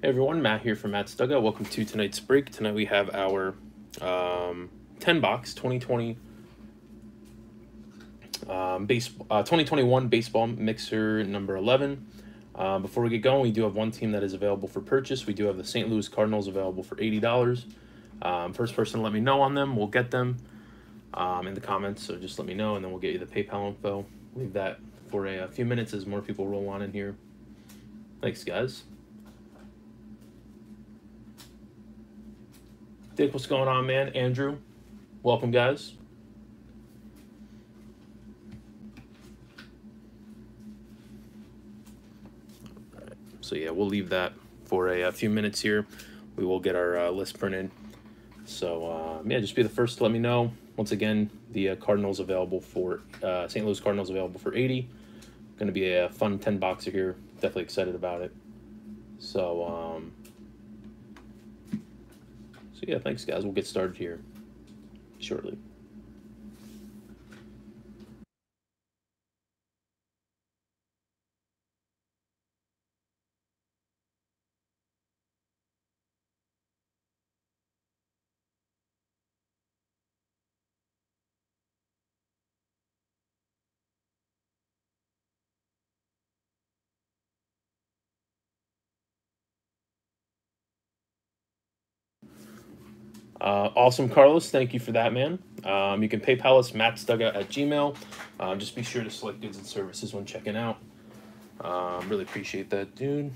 Hey everyone, Matt here from Matt's Dugout. Welcome to tonight's break. Tonight we have our um, 10 box 2020 um, base, uh, 2021 baseball mixer number 11. Uh, before we get going, we do have one team that is available for purchase. We do have the St. Louis Cardinals available for $80. Um, first person to let me know on them, we'll get them um, in the comments. So just let me know and then we'll get you the PayPal info. Leave that for a, a few minutes as more people roll on in here. Thanks, guys. Dick, what's going on, man? Andrew, welcome, guys. So yeah, we'll leave that for a, a, few minutes here. We will get our uh, list printed. So um, yeah, just be the first to let me know. Once again, the uh, Cardinals available for uh, St. Louis Cardinals available for 80. Going to be a fun 10 boxer here. Definitely excited about it. So um, so yeah, thanks guys. We'll get started here shortly. Uh, awesome, Carlos. Thank you for that, man. Um, you can PayPal us, mattsdugout at gmail. Uh, just be sure to select goods and services when checking out. Um, really appreciate that, dude.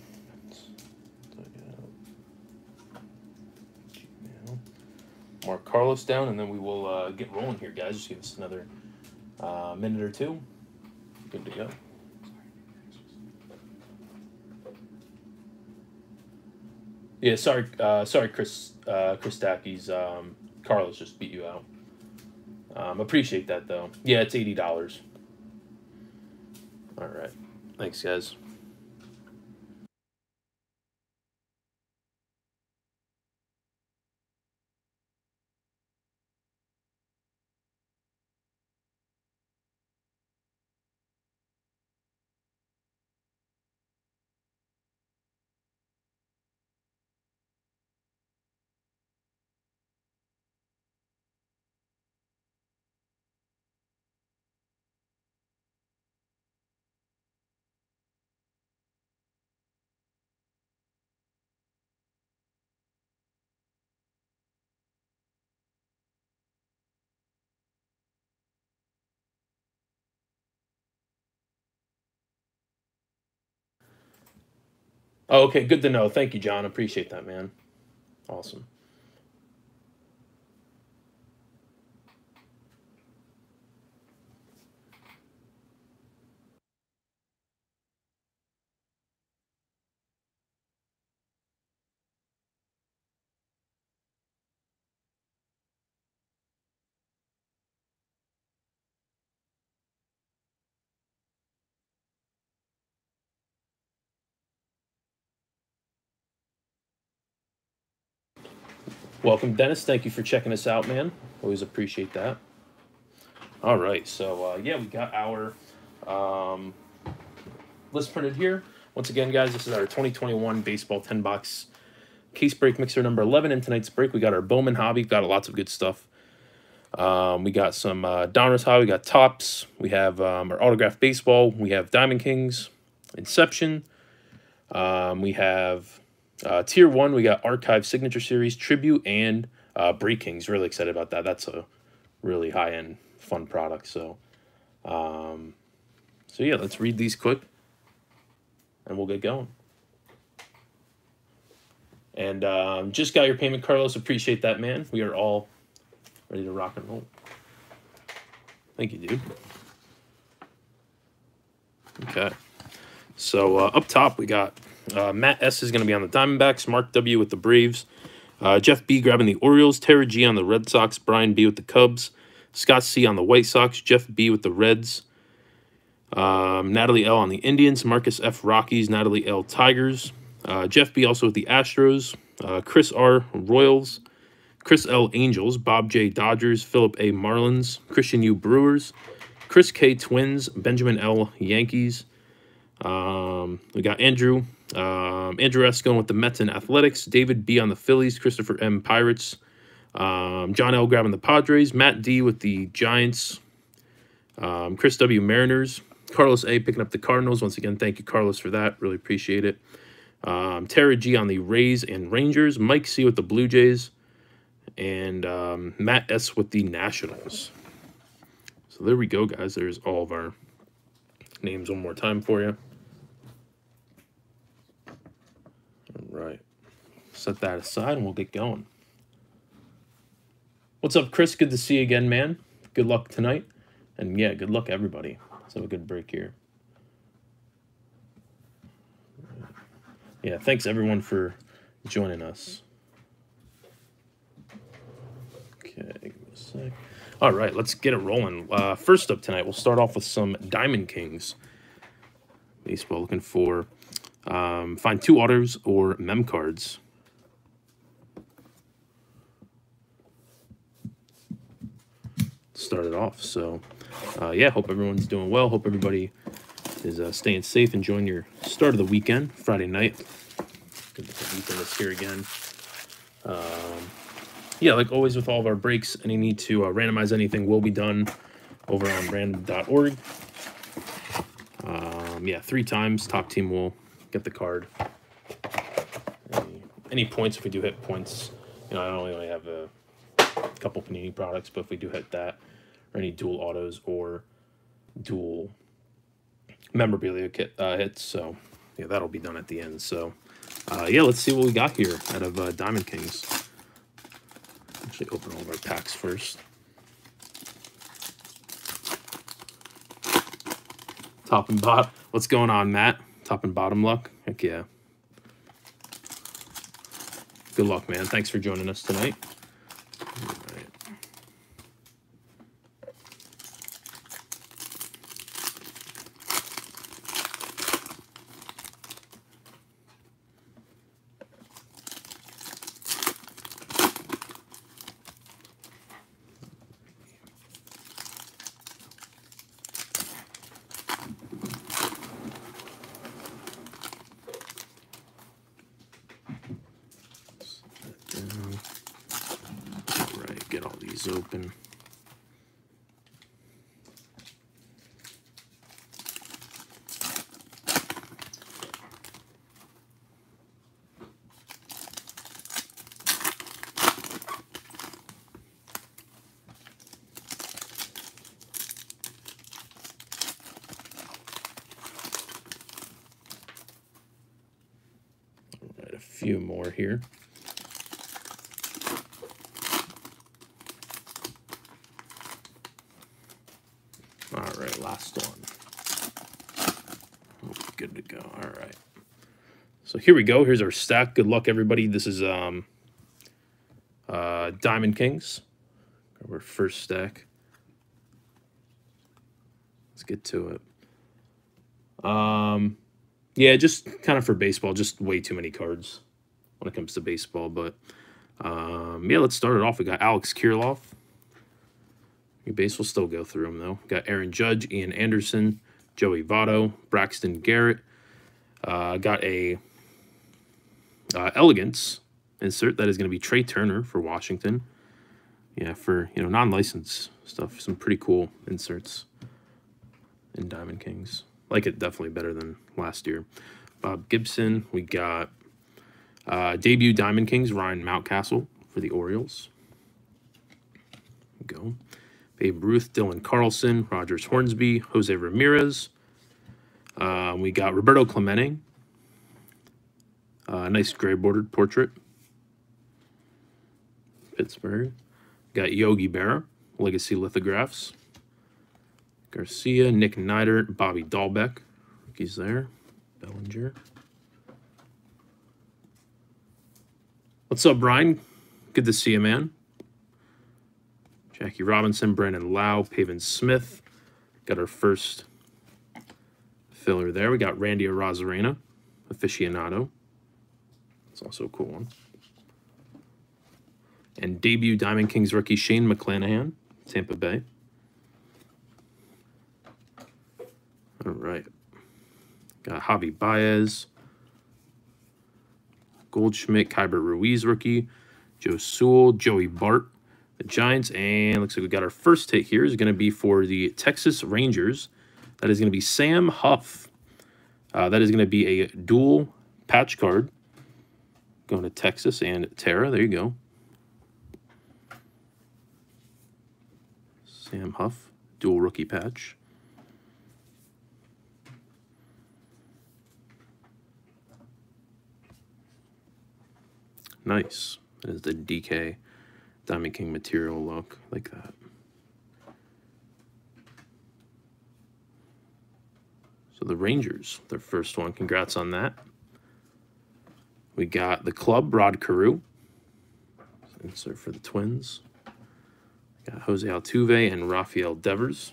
Mark Carlos down, and then we will uh, get rolling here, guys. Just give us another uh, minute or two. Good to go. Yeah, sorry, uh, sorry, Chris, uh, Chris Stacky's, um, Carlos just beat you out. Um, appreciate that though. Yeah, it's eighty dollars. All right, thanks, guys. Oh, okay, good to know. Thank you, John. Appreciate that, man. Awesome. Welcome, Dennis. Thank you for checking us out, man. Always appreciate that. All right, so uh, yeah, we got our um, list printed here. Once again, guys, this is our 2021 baseball 10 box case break mixer number 11. In tonight's break, we got our Bowman hobby. Got lots of good stuff. Um, we got some uh, Donruss hobby. We got Topps, We have um, our autographed baseball. We have Diamond Kings, Inception. Um, we have uh, tier one, we got Archive Signature Series, Tribute, and uh, Break Kings. Really excited about that. That's a really high end, fun product. So, um, so yeah, let's read these quick, and we'll get going. And um, just got your payment, Carlos. Appreciate that, man. We are all ready to rock and roll. Thank you, dude. Okay. So uh, up top, we got uh, Matt S is going to be on the Diamondbacks. Mark W with the Braves. Uh, Jeff B grabbing the Orioles. Terry G on the Red Sox. Brian B with the Cubs. Scott C on the White Sox. Jeff B with the Reds. Um, Natalie L on the Indians. Marcus F Rockies. Natalie L Tigers. Uh, Jeff B also with the Astros. Uh, Chris R Royals. Chris L Angels. Bob J Dodgers. Philip A Marlins. Christian U Brewers. Chris K Twins. Benjamin L Yankees. Um, we got Andrew Um, Andrew S. going with the Mets and Athletics. David B. on the Phillies. Christopher M. Pirates. Um, John L. grabbing the Padres. Matt D. with the Giants. Um, Chris W. Mariners. Carlos A. picking up the Cardinals. Once again, thank you, Carlos, for that. Really appreciate it. Um, Tara G. on the Rays and Rangers. Mike C. with the Blue Jays. And um, Matt S. with the Nationals. So there we go, guys. There's all of our names one more time for you. All right. Set that aside and we'll get going. What's up, Chris? Good to see you again, man. Good luck tonight. And yeah, good luck, everybody. Let's have a good break here. Yeah, thanks everyone for joining us. Okay. All right, let's get it rolling. Uh, first up tonight, we'll start off with some Diamond Kings. Baseball looking for um, find two autos or mem cards. Start it off. So, uh, yeah, hope everyone's doing well. Hope everybody is uh, staying safe, enjoying your start of the weekend, Friday night. Good Ethan is here again. Um, yeah, like always with all of our breaks, any need to uh, randomize anything will be done over on random.org. Um, yeah, three times. Top team will get the card. Any, any points, if we do hit points, you know, I only, only have a couple Panini products, but if we do hit that, or any dual autos or dual memorabilia kit uh, hits, so yeah, that'll be done at the end. So uh, yeah, let's see what we got here out of uh, Diamond Kings. Actually, open all of our packs first. Top and bottom. What's going on, Matt? Top and bottom luck? Heck yeah. Good luck, man. Thanks for joining us tonight all these open. All right, a few more here. All right, last one. Good to go. All right. So here we go. Here's our stack. Good luck, everybody. This is um, uh, Diamond Kings. Our first stack. Let's get to it. Um, yeah, just kind of for baseball. Just way too many cards when it comes to baseball. But um, yeah, let's start it off. We got Alex Kirilloff. Your base will still go through them, though. Got Aaron Judge, Ian Anderson, Joey Votto, Braxton Garrett. Uh, got a uh, Elegance insert. That is going to be Trea Turner for Washington. Yeah, for, you know, non-licensed stuff. Some pretty cool inserts in Diamond Kings. Like it definitely better than last year. Bob Gibson. We got uh, debut Diamond Kings, Ryan Mountcastle for the Orioles. Go. Babe Ruth, Dylan Carlson, Rogers Hornsby, Jose Ramirez. Uh, we got Roberto Clemente. Uh, nice gray bordered portrait. Pittsburgh. Got Yogi Berra, Legacy Lithographs. Garcia, Nick Neidert, Bobby Dalbec. Rookies there. Bellinger. What's up, Brian? Good to see you, man. Jackie Robinson, Brandon Lowe, Pavin Smith. Got our first filler there. We got Randy Arozarena, aficionado. It's also a cool one. And debut Diamond Kings rookie Shane McClanahan, Tampa Bay. All right. Got Javi Baez, Goldschmidt, Keibert Ruiz rookie, Joe Sewell, Joey Bart, the Giants, and looks like we got our first hit here is going to be for the Texas Rangers. That is going to be Sam Huff. Uh, that is going to be a dual patch card going to Texas and Tara. There you go. Sam Huff, dual rookie patch. Nice. That is the DK Diamond King material look, like that. So the Rangers, their first one. Congrats on that. We got the club, Rod Carew. Insert for the Twins. Got Jose Altuve and Rafael Devers.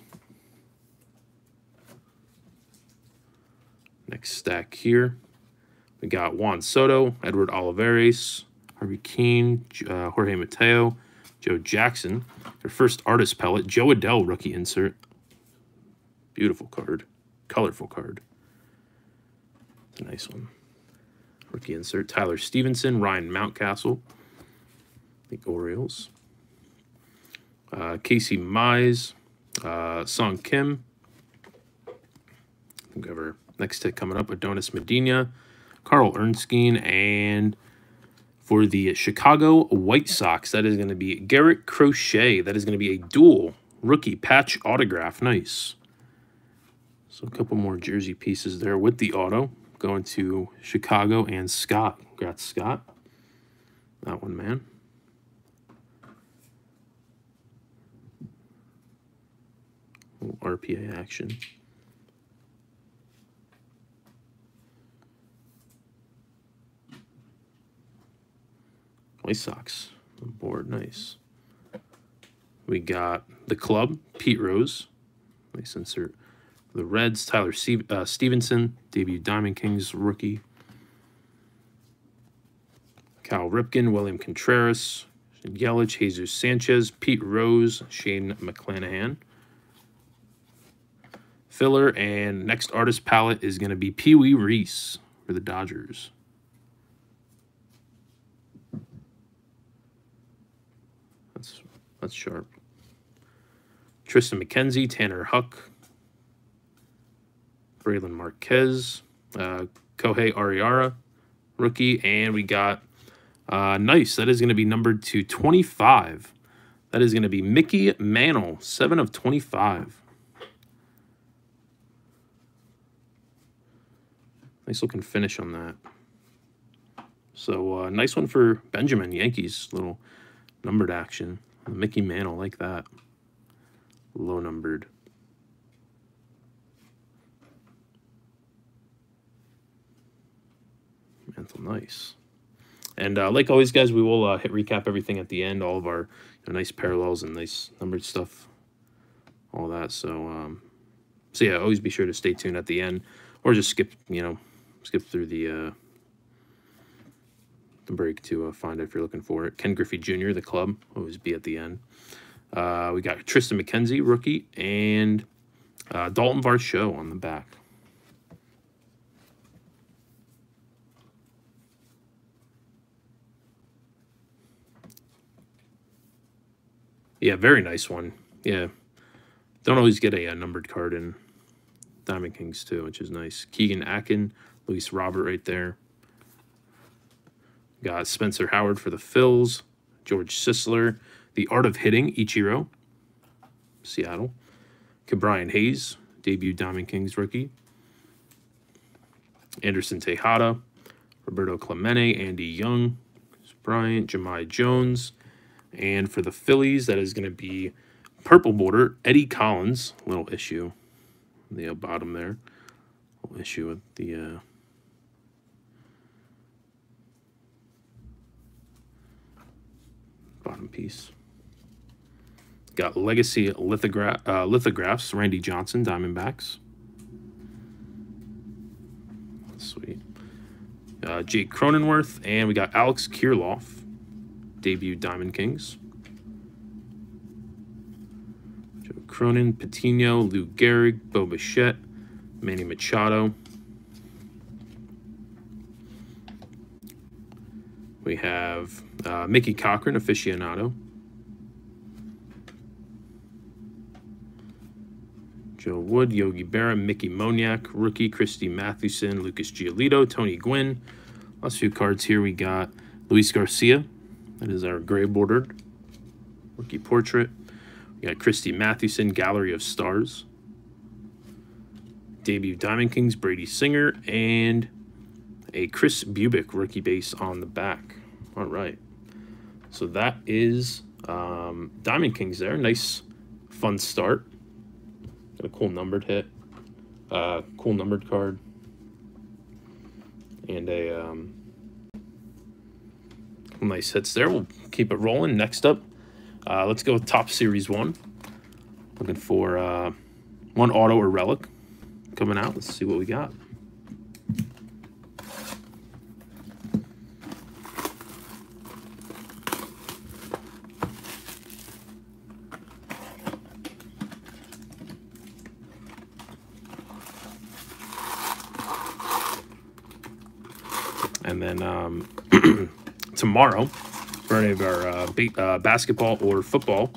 Next stack here. We got Juan Soto, Edward Olivares, Harvey Kuenn, uh, Jorge Mateo, Joe Jackson. Their first artist palette, Jo Adell rookie insert. Beautiful card. Colorful card. It's a nice one. Rookie insert. Tyler Stephenson, Ryan Mountcastle. The Orioles. Uh, Casey Mize, uh, Song Kim. we have our next hit coming up. Adonis Medina, Carl Ernstine, and for the Chicago White Sox, that is going to be Garrett Crochet. That is going to be a dual rookie patch autograph. Nice. So a couple more jersey pieces there with the auto. Going to Chicago and Scott. Congrats, Scott. That one, man. RPA action. White Sox board. Nice. We got the club, Pete Rose. Nice insert. The Reds, Tyler uh, Stephenson, debut Diamond Kings rookie. Cal Ripken, William Contreras, Yelich, Jesus Sanchez, Pete Rose, Shane McClanahan. Filler and next artist palette is going to be Pee Wee Reese for the Dodgers. That's sharp. Triston McKenzie, Tanner Houck, Brailyn Marquez, uh, Kohei Arihara, rookie, and we got uh, nice. That is going to be numbered to 25. That is going to be Mickey Mantle, 7 of 25. Nice looking finish on that. So, uh, nice one for Benjamin, Yankees. Little numbered action. Mickey Mantle, like that. Low numbered. Mantle, nice. And uh, like always, guys, we will uh, hit recap everything at the end, all of our you know, nice parallels and nice numbered stuff, all that. So, um, so yeah, always be sure to stay tuned at the end, or just skip, you know, skip through the uh, break to uh, find it if you're looking for it. Ken Griffey Jr., the club, always be at the end. Uh, we got Triston McKenzie, rookie, and uh, Dalton Varsho on the back. Yeah, very nice one. Yeah. Don't always get a, a, numbered card in Diamond Kings, too, which is nice. Keegan Akin, Luis Robert right there. Got Spencer Howard for the Phils. George Sisler. The Art of Hitting, Ichiro. Seattle. Ke'Bryan Hayes, debut Diamond Kings rookie. Anderson Tejeda. Roberto Clemente, Andy Young. Bryant, Jahmai Jones. And for the Phillies, that is going to be purple border, Eddie Collins. Little issue the bottom there. Little issue with the uh, bottom piece. Got Legacy lithogra uh, lithographs, Randy Johnson, Diamondbacks. Sweet. Uh, Jake Cronenworth, and we got Alex Kirilloff debut Diamond Kings. Joe Cronin, Patino, Lou Gehrig, Bo Bichette, Manny Machado. We have uh, Mickey Cochrane, aficionado. Joe Wood, Yogi Berra, Mickey Moniak, rookie, Christy Mathewson, Lucas Giolito, Tony Gwynn. Last few cards here, we got Luis Garcia. That is our gray bordered rookie portrait. We got Christy Mathewson, Gallery of Stars. Debut Diamond Kings, Brady Singer, and a Chris Bubic rookie base on the back. All right. So that is um, Diamond Kings there. Nice, fun start. Got a cool numbered hit. Uh, cool numbered card. And a um, nice hits there. We'll keep it rolling. Next up, uh, let's go with Topps Series 1. Looking for uh, one auto or relic coming out. Let's see what we got. And then um, tomorrow, for any of our uh, uh, basketball or football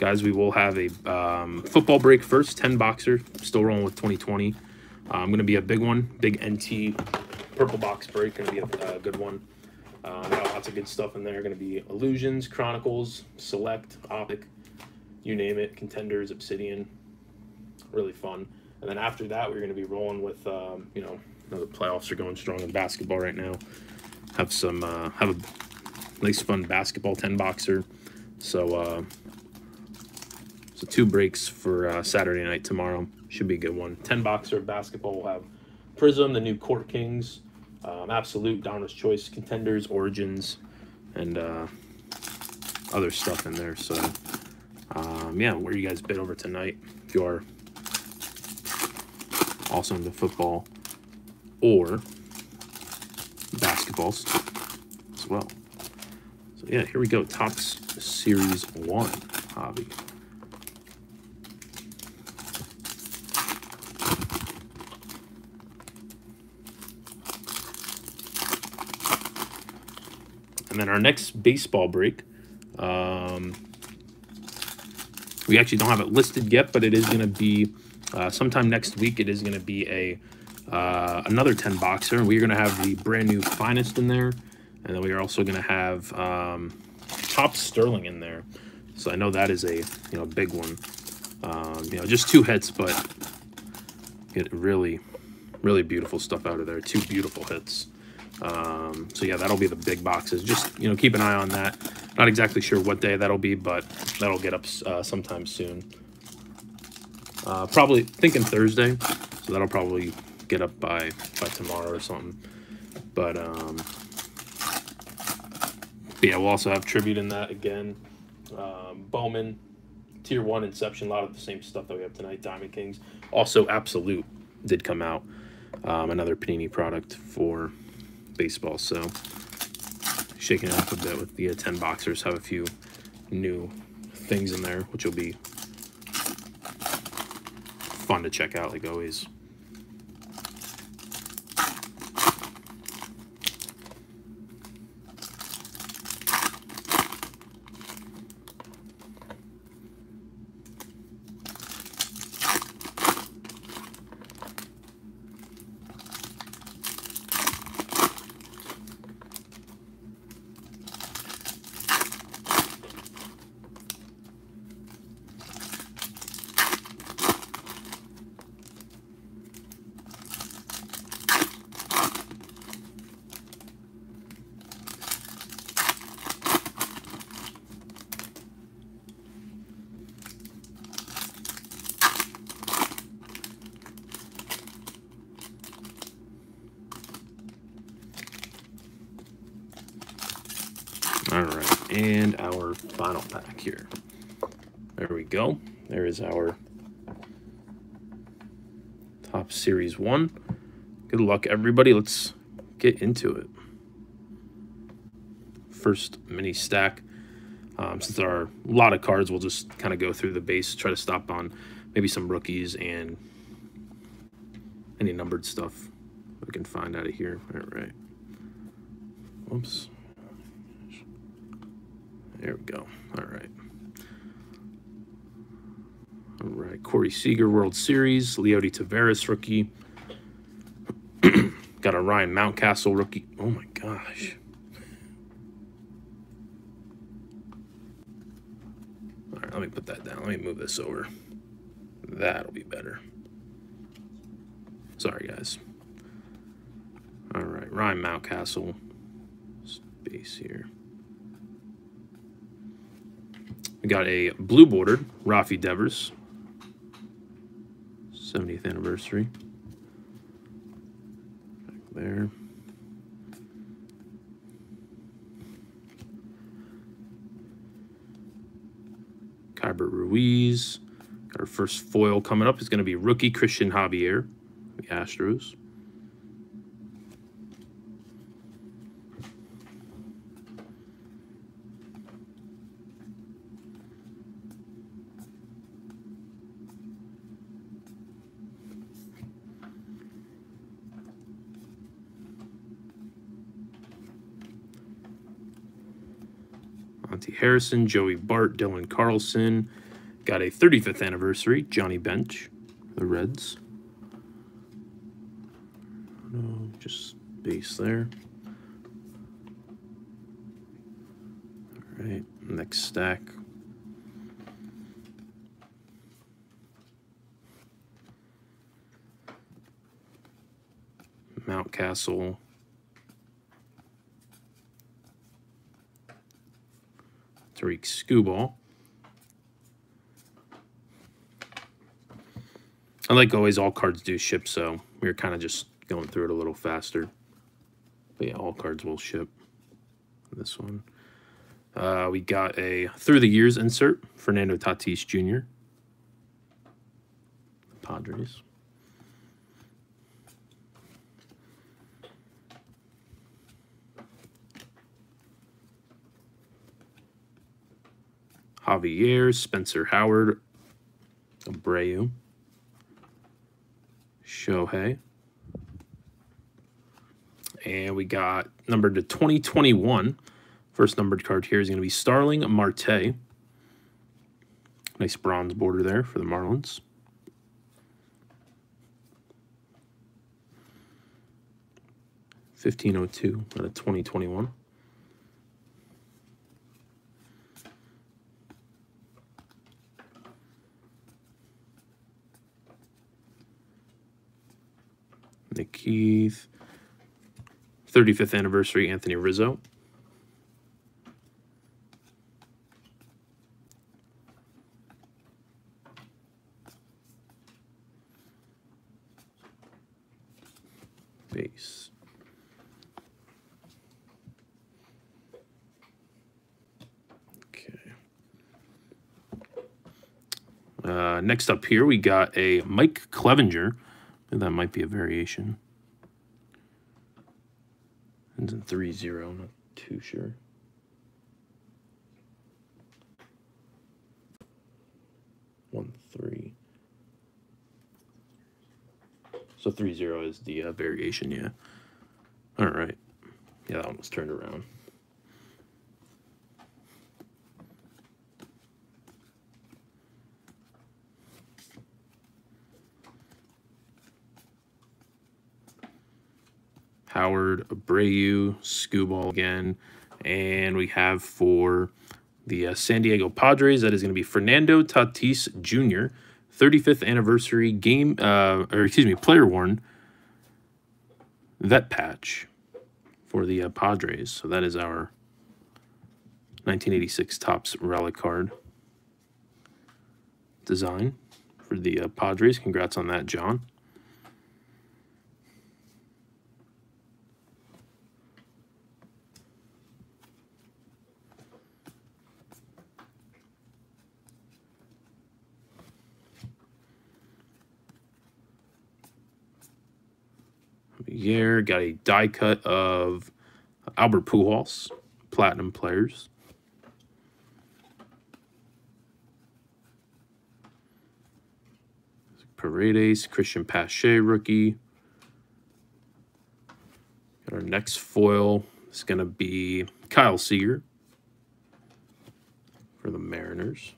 guys, we will have a um, football break first, 10 boxer, still rolling with 2020. Uh, I'm going to be a big one, big NT purple box break, to be a, a, good one. Uh, got lots of good stuff in there. To be Illusions, Chronicles, Select, Optic, you name it, Contenders, Obsidian. Really fun. And then after that, we're going to be rolling with, um, you know, you know, the playoffs are going strong in basketball right now. Have some, uh, have a nice fun basketball 10 boxer. So, uh, so two breaks for uh, Saturday night tomorrow. Should be a good one. 10 boxer of basketball. We'll have Prism, the new Court Kings, um, Absolute, Donruss Choice, Contenders, Origins, and uh, other stuff in there. So, um, yeah, where you guys bid over tonight if you are also into football or basketballs as well. So, yeah, here we go. Topps Series 1 hobby. And then our next baseball break, um, we actually don't have it listed yet, but it is going to be uh, sometime next week. It is going to be a uh, another 10 boxer. We're going to have the brand new finest in there. And then we are also going to have um, Topps Sterling in there. So I know that is a you know big one. Um, you know, just two hits, but get really, really beautiful stuff out of there. Two beautiful hits. Um, so yeah, that'll be the big boxes. Just you know, keep an eye on that. Not exactly sure what day that'll be, but that'll get up uh, sometime soon. Uh, probably thinking Thursday, so that'll probably get up by by tomorrow or something. But um, but yeah, we'll also have tribute in that again. Um, Bowman, Tier One, Inception, a lot of the same stuff that we have tonight. Diamond Kings, also Absolute did come out. Um, another Panini product for baseball. So shaking it up a bit with the uh, 10 boxers. Have a few new things in there, which will be fun to check out like always. All right, and our final pack here. There we go. There is our Topps Series 1. Good luck, everybody. Let's get into it. First mini stack. Um, since there are a lot of cards, we'll just kind of go through the base, try to stop on maybe some rookies and any numbered stuff we can find out of here. All right. Oops. There we go. All right. All right. Corey Seager, World Series. Leody Taveras, rookie. Got a Ryan Mountcastle rookie. Oh my gosh. All right, let me put that down. Let me move this over. That'll be better. Sorry, guys. All right, Ryan Mountcastle. Space here. We got a blue bordered Rafi Devers. 70th anniversary. Back there. Keibert Ruiz. Our first foil coming up is going to be rookie Cristian Javier, the Astros. Harrison, Joey Bart, Dylan Carlson. Got a 35th anniversary, Johnny Bench, the Reds. No, just base there. All right, next stack. Mountcastle. Tarik Skubal. And like always, all cards do ship, so we are kind of just going through it a little faster. But yeah, all cards will ship. This one. Uh, we got a Through the Years insert, Fernando Tatis Jr. Padres. Javier, Spencer Howard, Abreu, Shohei. And we got numbered to 2021. First numbered card here is going to be Starling Marte. Nice bronze border there for the Marlins. Fifteen oh two out of twenty twenty one. Nick Keith. 35th anniversary, Anthony Rizzo. Base. Okay. Uh, next up here, we got a Mike Clevinger. That might be a variation. Ends in 3 0, not too sure. One three. So three zero is the uh, variation, yeah. All right. Yeah, that was turned around. Howard, Abreu, Skubal again. And we have for the uh, San Diego Padres, that is going to be Fernando Tatis Jr., 35th anniversary game, uh, or excuse me, player worn vet patch for the uh, Padres. So that is our 1986 Topps relic card design for the uh, Padres. Congrats on that, John. Year got a die cut of Albert Pujols, Platinum Players. Paredes, Christian Pache rookie. Got our next foil is going to be Kyle Seager. for the Mariners.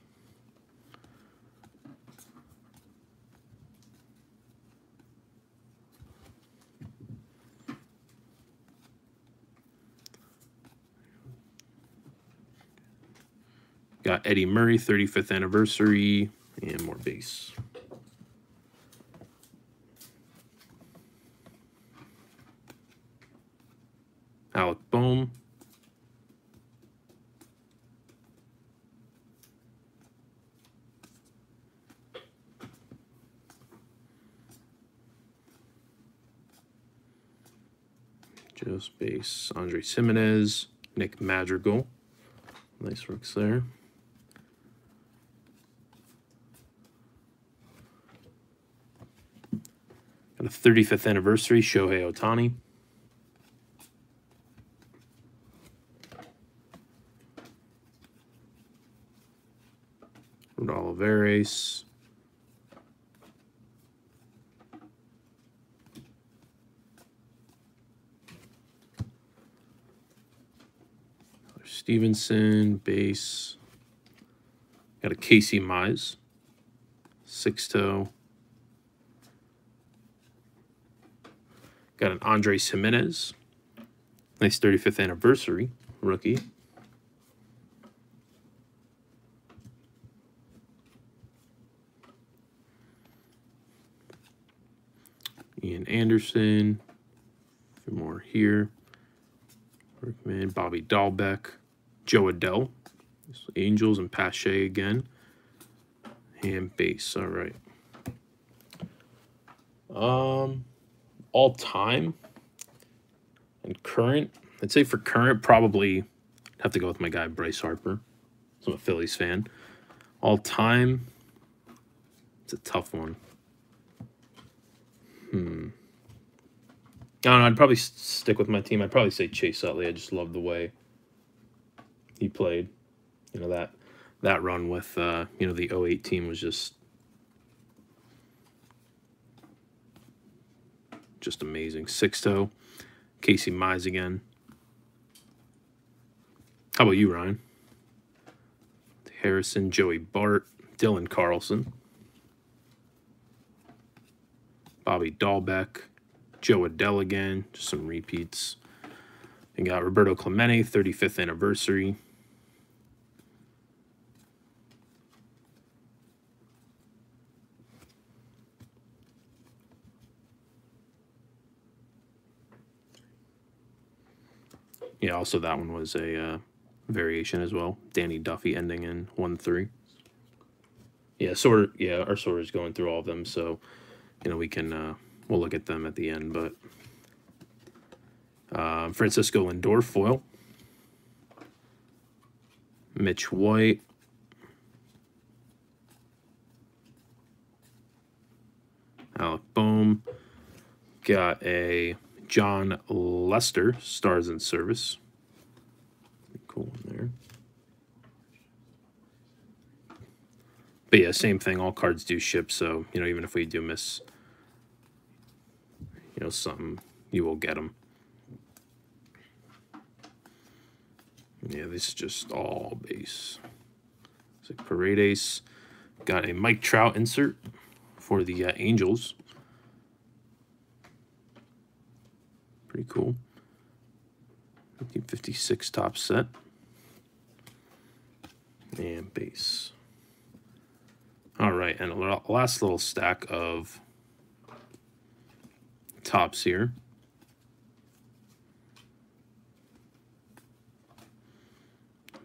Got Eddie Murray, 35th anniversary, and more base. Alec Bohm. Just base Andre Gimenez, Nick Madrigal. Nice works there. A 35th anniversary, Shohei Ohtani. Olivares. Stephenson, base. Got a Casey Mize. Sixto. Got an Andres Gimenez. Nice 35th anniversary rookie. Ian Anderson. A few more here. Workman, Bobby Dalbec, Jo Adell, Angels, and Pache again. And base. All right. Um, all time and current. I'd say for current, probably have to go with my guy Bryce Harper. I'm a Phillies fan. All time, it's a tough one. Hmm. I don't know. I'd probably stick with my team. I'd probably say Chase Utley. I just love the way he played. You know that that run with uh, you know the 08 team was just just amazing. Sixto, Casey Mize again. How about you, Ryan? Harrison, Joey Bart, Dylan Carlson. Bobby Dalbec, Jo Adell again, just some repeats. We got Roberto Clemente, 35th anniversary. Yeah, also that one was a uh, variation as well. Danny Duffy ending in 1-3. Yeah, sort yeah, our sort is going through all of them, so you know, we can, uh, we'll look at them at the end, but uh, Francisco Lindor foil. Mitch White. Alec Bohm. Got a Jon Lester, Stars in Service. Cool one there. But yeah, same thing. All cards do ship, so, you know, even if we do miss you know, something, you will get them. Yeah, this is just all base. It's like Parade Ace. Got a Mike Trout insert for the uh, Angels. Pretty cool. 1956 Topps set. And base. All right, and a last little stack of Topps here.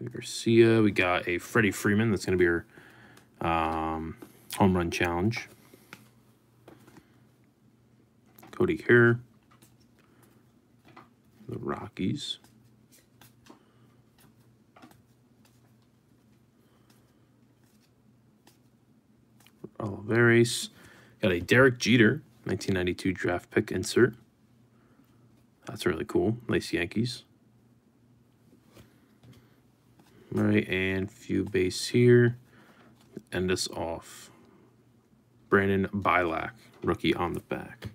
Garcia, we got a Freddie Freeman. That's going to be our um, home run challenge. Cody Hare. The Rockies. Olivares. Got a Derek Jeter. 1992 draft pick insert. That's really cool. Nice Yankees. All right, and few base here. End us off. Brandon Bielak, rookie on the back.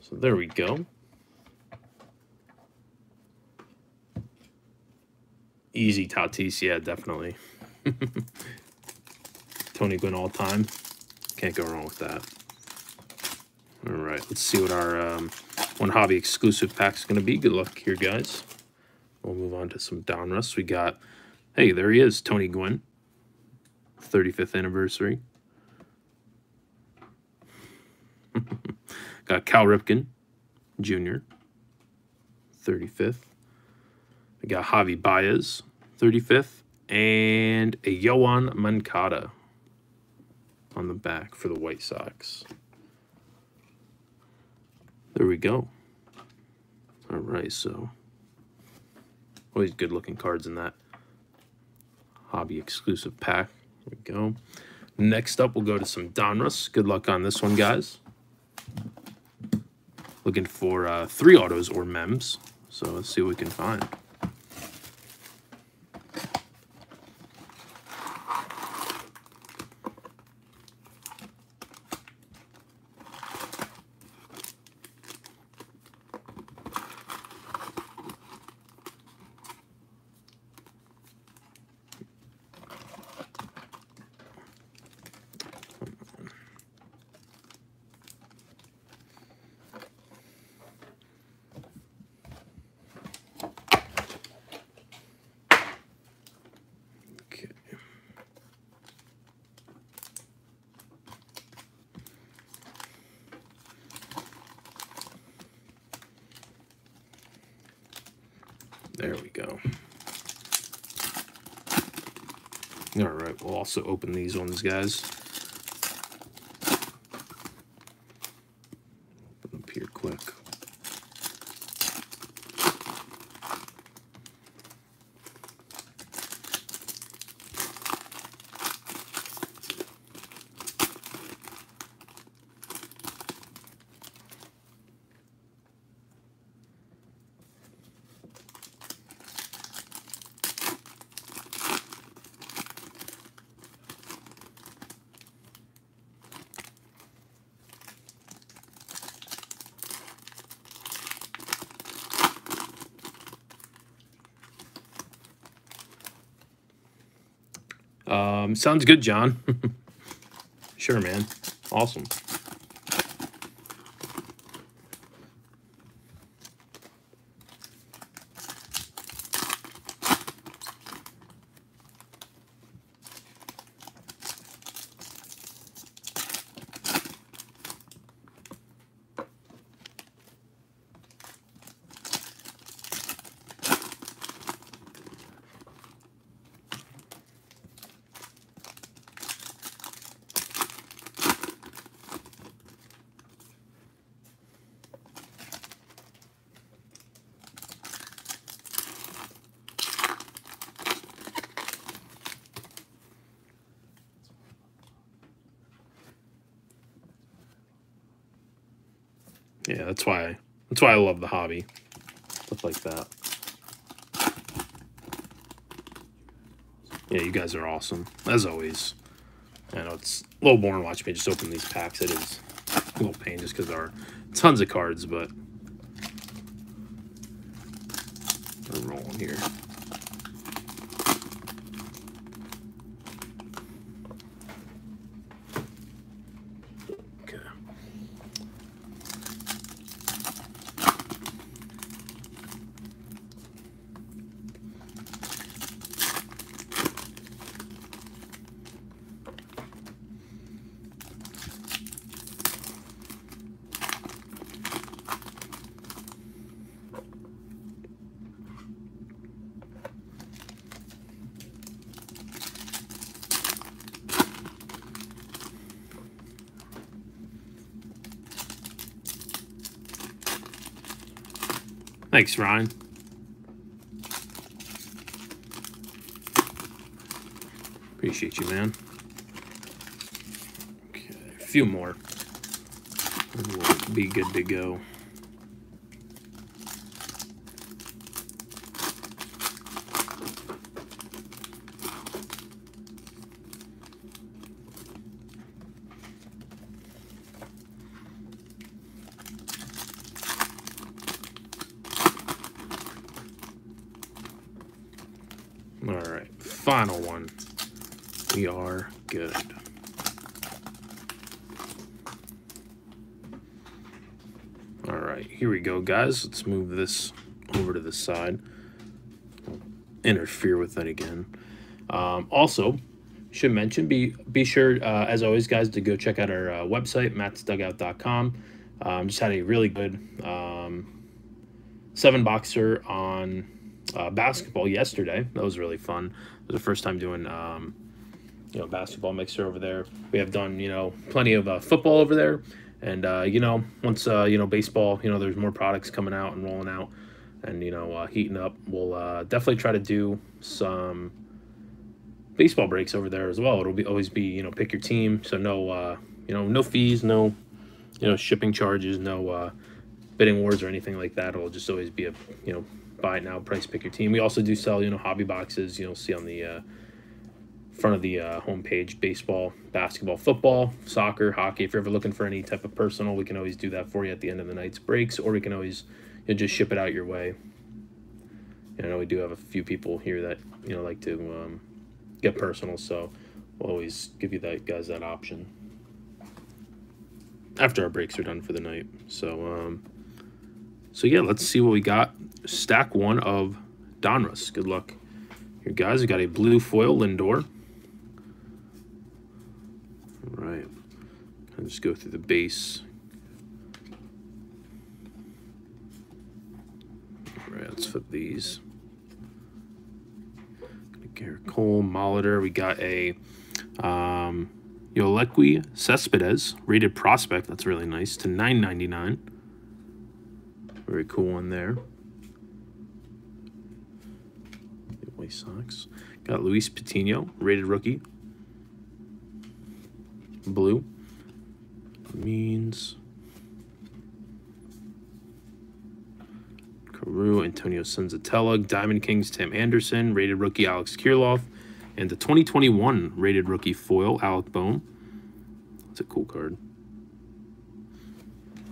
So there we go. Easy Tatis, yeah, definitely. Tony Gwynn all time. Can't go wrong with that. All right, let's see what our um, one hobby exclusive pack is going to be. Good luck here, guys. We'll move on to some Donruss. We got, hey, there he is, Tony Gwynn. 35th anniversary. got Cal Ripken Jr. 35th. We got Javi Baez, 35th. And a Yoan Moncada on the back for the White Sox. There we go. All right, so always good looking cards in that hobby exclusive pack. There we go. Next up, we'll go to some Donruss. Good luck on this one, guys. Looking for uh, three autos or mems. So let's see what we can find. Okay. There we go. All right, we'll also open these ones, guys. Open up here quick. Um, sounds good, John. sure, man. Awesome. Yeah, that's why that's why I love the hobby. Stuff like that. Yeah, you guys are awesome. As always. I know it's a little boring watching me just open these packs. It is a little pain just because there are tons of cards, but we're rolling here. Thanks, Ryan. Appreciate you, man. Okay, a few more. We'll be good to go. All right, final one. We are good. All right, here we go, guys. Let's move this over to the side. Interfere with that again. Um, also, should mention be be sure uh, as always, guys, to go check out our uh, website mattsdugout.com. Um, just had a really good um, seven boxer on uh, basketball yesterday. That was really fun. It was the first time doing um, you know basketball mixer over there. We have done you know plenty of uh, football over there, and uh, you know once uh, you know baseball, you know there's more products coming out and rolling out, and you know uh, heating up. We'll uh, definitely try to do some baseball breaks over there as well. It'll be always be you know pick your team, so no uh, you know no fees, no you know shipping charges, no uh, bidding wars or anything like that. It'll just always be a you know buy it now, price pick your team. We also do sell you know hobby boxes. You'll see on the uh, front of the uh, homepage baseball, basketball, football, soccer, hockey. If you're ever looking for any type of personal, we can always do that for you at the end of the night's breaks, or we can always you know, just ship it out your way. And I know we do have a few people here that you know like to um, get personal, so we'll always give you that guys that option after our breaks are done for the night. So um, so yeah, let's see what we got. Stack one of Donruss. Good luck. Here, guys, we got a blue foil Lindor. All right. I'll just go through the base. All right, let's flip these. Gerrit Cole, Molitor. We got a um, Yoelqui Cespedes, rated prospect. That's really nice. To nine ninety nine. Very cool one there. White Sox. Got Luis Patino, rated rookie. Blue. Means. Carew, Antonio Senzatela, Diamond Kings, Tim Anderson, rated rookie Alex Kirilloff, and the 2021 rated rookie foil, Alec Bohm. That's a cool card.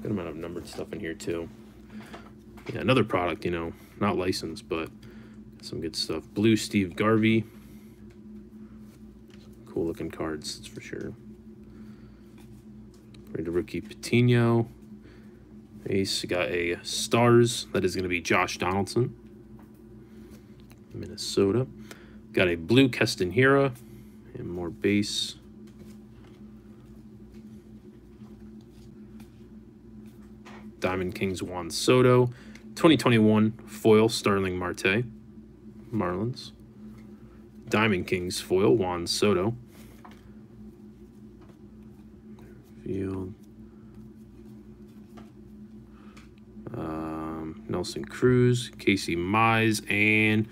Good amount of numbered stuff in here, too. Yeah, another product, you know, not licensed, but some good stuff. Blue Steve Garvey. Cool looking cards, that's for sure. Rated rookie Patino. Ace got a Stars. That is going to be Josh Donaldson. Minnesota. Got a blue Keston Hiura and more base. Diamond Kings Juan Soto. 2021 foil Starling Marte. Marlins. Diamond Kings foil Juan Soto. Field. Um, Nelson Cruz, Casey Mize, and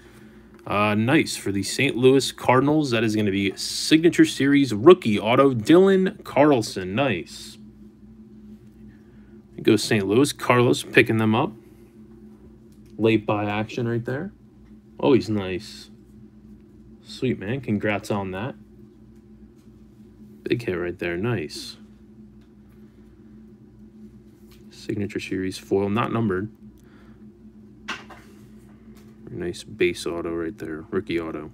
uh, nice for the St. Louis Cardinals. That is going to be Signature Series rookie auto Dylan Carlson. Nice. It goes St. Louis. Carlos picking them up. Late buy action right there. Always nice. Sweet, man. Congrats on that. Big hit right there. Nice. Signature Series foil, not numbered. Nice base auto right there, rookie auto.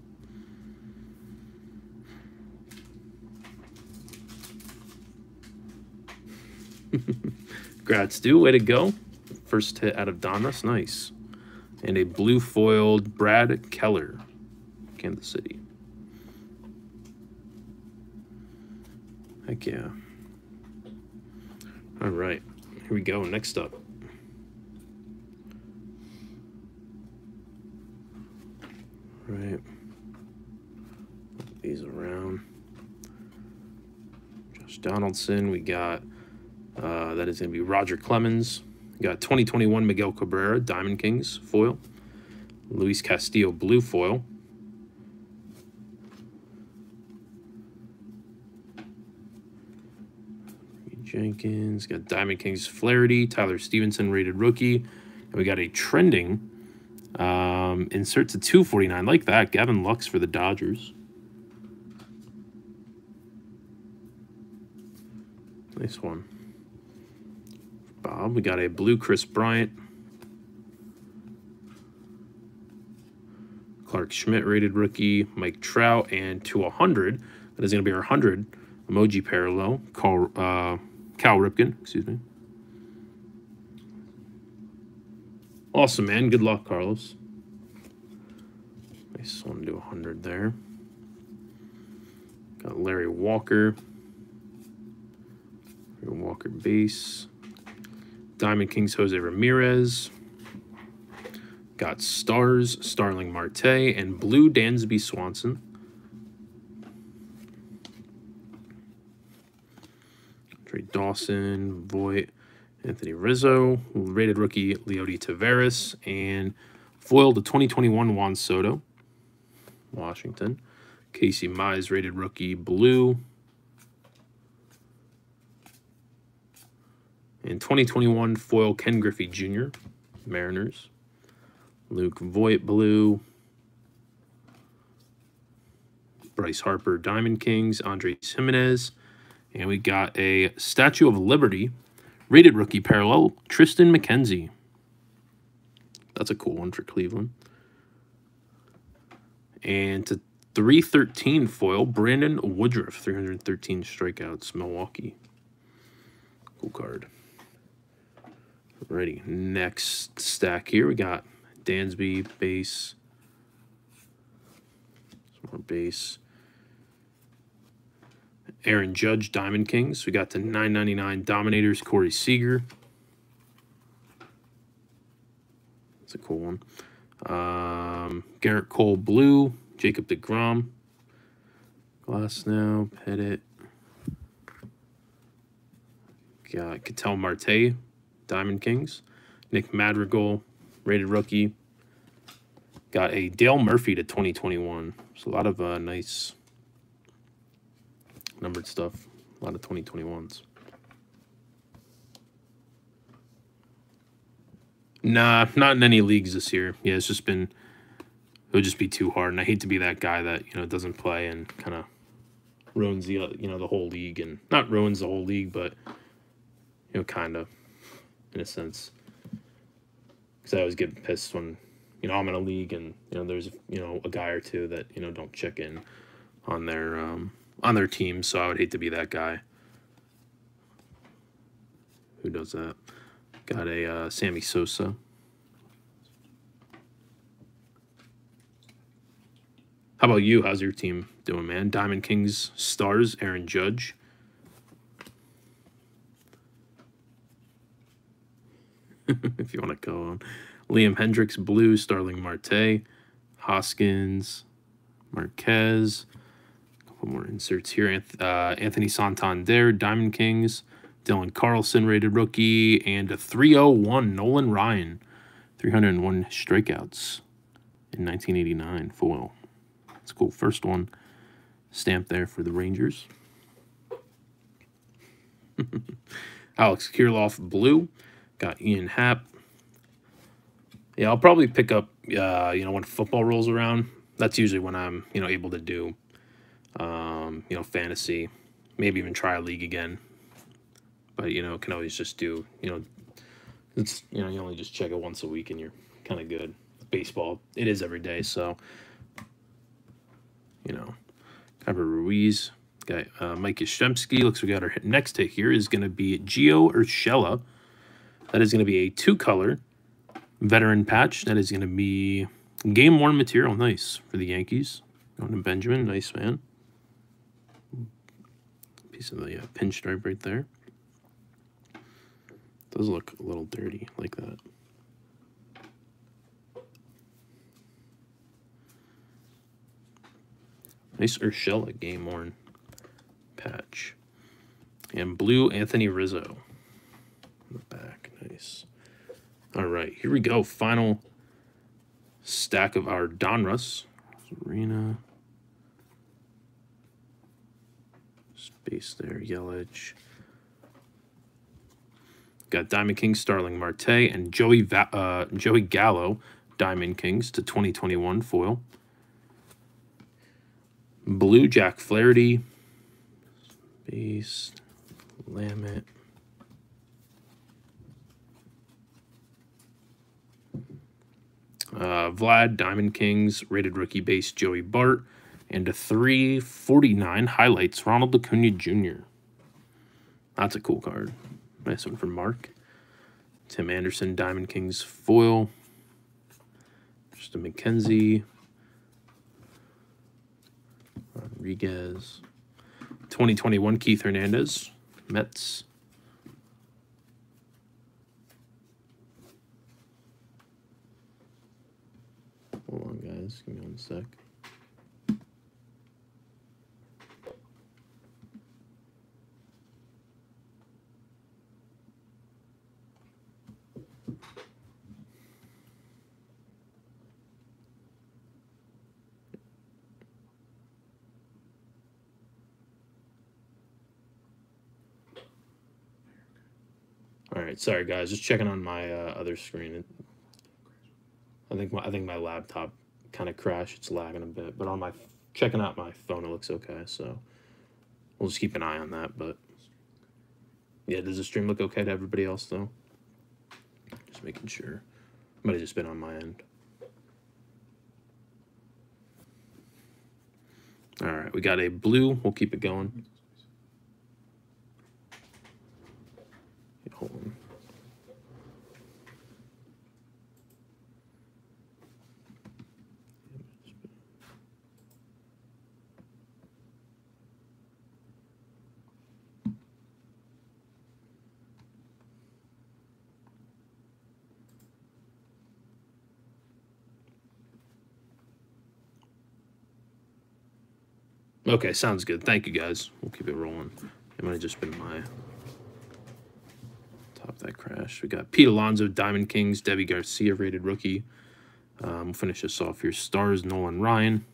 Congrats, Stu. Way to go. First hit out of Donruss. Nice. And a blue foiled Brad Keller, Kansas City. Heck yeah. All right. Here we go. Next up. Right. These around. Josh Donaldson. We got, uh, that is going to be Roger Clemens. We got 2021 Miguel Cabrera, Diamond Kings foil. Luis Castillo, blue foil. Jenkins, got Diamond Kings Flaherty, Tyler Stephenson rated rookie, and we got a trending um, insert to 249. Like that, Gavin Lux for the Dodgers. Nice one. Bob, we got a blue Kris Bryant. Clarke Schmidt rated rookie, Mike Trout, and to 100, That is going to be our 100 emoji parallel. Cal, uh, Cal Ripken, excuse me. Awesome, man. Good luck, Carlos. Nice one to 100 there. Got Larry Walker. Larry Walker base. Diamond Kings Jose Ramirez. Got Stars, Starling Marte, and Blue Dansby Swanson. Trey Dawson, Voit, Anthony Rizzo, rated rookie Leody Taveras, and foiled the 2021 Juan Soto, Washington. Casey Mize, rated rookie blue. In 2021, foil Ken Griffey Jr., Mariners. Luke Voit, blue. Bryce Harper, Diamond Kings. Andres Gimenez. And we got a Statue of Liberty, rated rookie parallel, Triston McKenzie. That's a cool one for Cleveland. And to 313 foil, Brandon Woodruff, 313 strikeouts, Milwaukee. Cool card. Alrighty, next stack here, we got Dansby, base. Some more base. Aaron Judge, Diamond Kings. We got the 999 Dominators, Corey Seager. That's a cool one. Um, Gerrit Cole, Blue. Jacob DeGrom. Glass now, Pettitte. Got Ketel Marte, Diamond Kings. Nick Madrigal, rated rookie. Got a Dale Murphy to 2021. So a lot of uh, nice numbered stuff. A lot of 2021s. Nah, not in any leagues this year. Yeah, it's just been it would just be too hard. And I hate to be that guy that, you know, doesn't play and kind of ruins the, uh, you know, the whole league. And not ruins the whole league, but, you know, kind of, in a sense. Because I always get pissed when, you know, I'm in a league and, you know, there's, you know, a guy or two that, you know, don't check in on their, um, on their team. So I would hate to be that guy. Who does that? Got a uh, Sammy Sosa. How about you? How's your team doing, man? Diamond Kings stars, Aaron Judge. if you want to go on. Liam Hendriks, Blue, Starling Marte, Hoskins, Marquez. Couple more inserts here. Uh, Anthony Santander, Diamond Kings. Dylan Carlson, rated rookie. And a 301, Nolan Ryan. 301 strikeouts in 1989 foil. That's cool. First one stamped there for the Rangers. Alex Kirilloff, blue. Got Ian Happ. Yeah, I'll probably pick up, uh, you know, when football rolls around. That's usually when I'm, you know, able to do, um, you know, fantasy. Maybe even try a league again. But, you know, can always just do, you know, it's, you know, you only just check it once a week and you're kind of good. Baseball, it is every day, so you know, Keibert Ruiz. Got uh, Mike Yastrzemski. Looks we got our next hit here is going to be Gio Urshela. That is going to be a two-color veteran patch. That is going to be game-worn material. Nice for the Yankees. Going to Benjamin. Nice, man. Piece of the uh, pinstripe right there. Does look a little dirty like that. Nice Urshela game worn patch. And blue Anthony Rizzo. In the back. Nice. All right, here we go. Final stack of our Donruss. Arena. Space there. Yelich. Got Diamond Kings, Starling Marte, and Joey Va uh, Joey Gallo, Diamond Kings to 2021 foil. Blue Jack Flaherty. Base. Lamet. Uh, Vlad, Diamond Kings, rated rookie base Joey Bart, And a 349 highlights, Ronald Acuna Jr. That's a cool card. Nice one from Mark. Tim Anderson, Diamond Kings foil. Justin McKenzie. Rodriguez. 2021 Keith Hernandez, Mets. Hold on, guys. Give me one sec. All right, sorry guys, just checking on my uh, other screen. I think my I think my laptop kind of crashed. It's lagging a bit, but on my checking out my phone, it looks okay. So we'll just keep an eye on that. But yeah, does the stream look okay to everybody else though? Just making sure. Might have just been on my end. All right, we got a blue. We'll keep it going. Hold on. Okay, sounds good. Thank you guys. We'll keep it rolling. It might have just been my top that crash. We got Pete Alonso, Diamond Kings, Deivi Garcia, rated rookie. Um, we'll finish this off here. Stars, Nolan Ryan.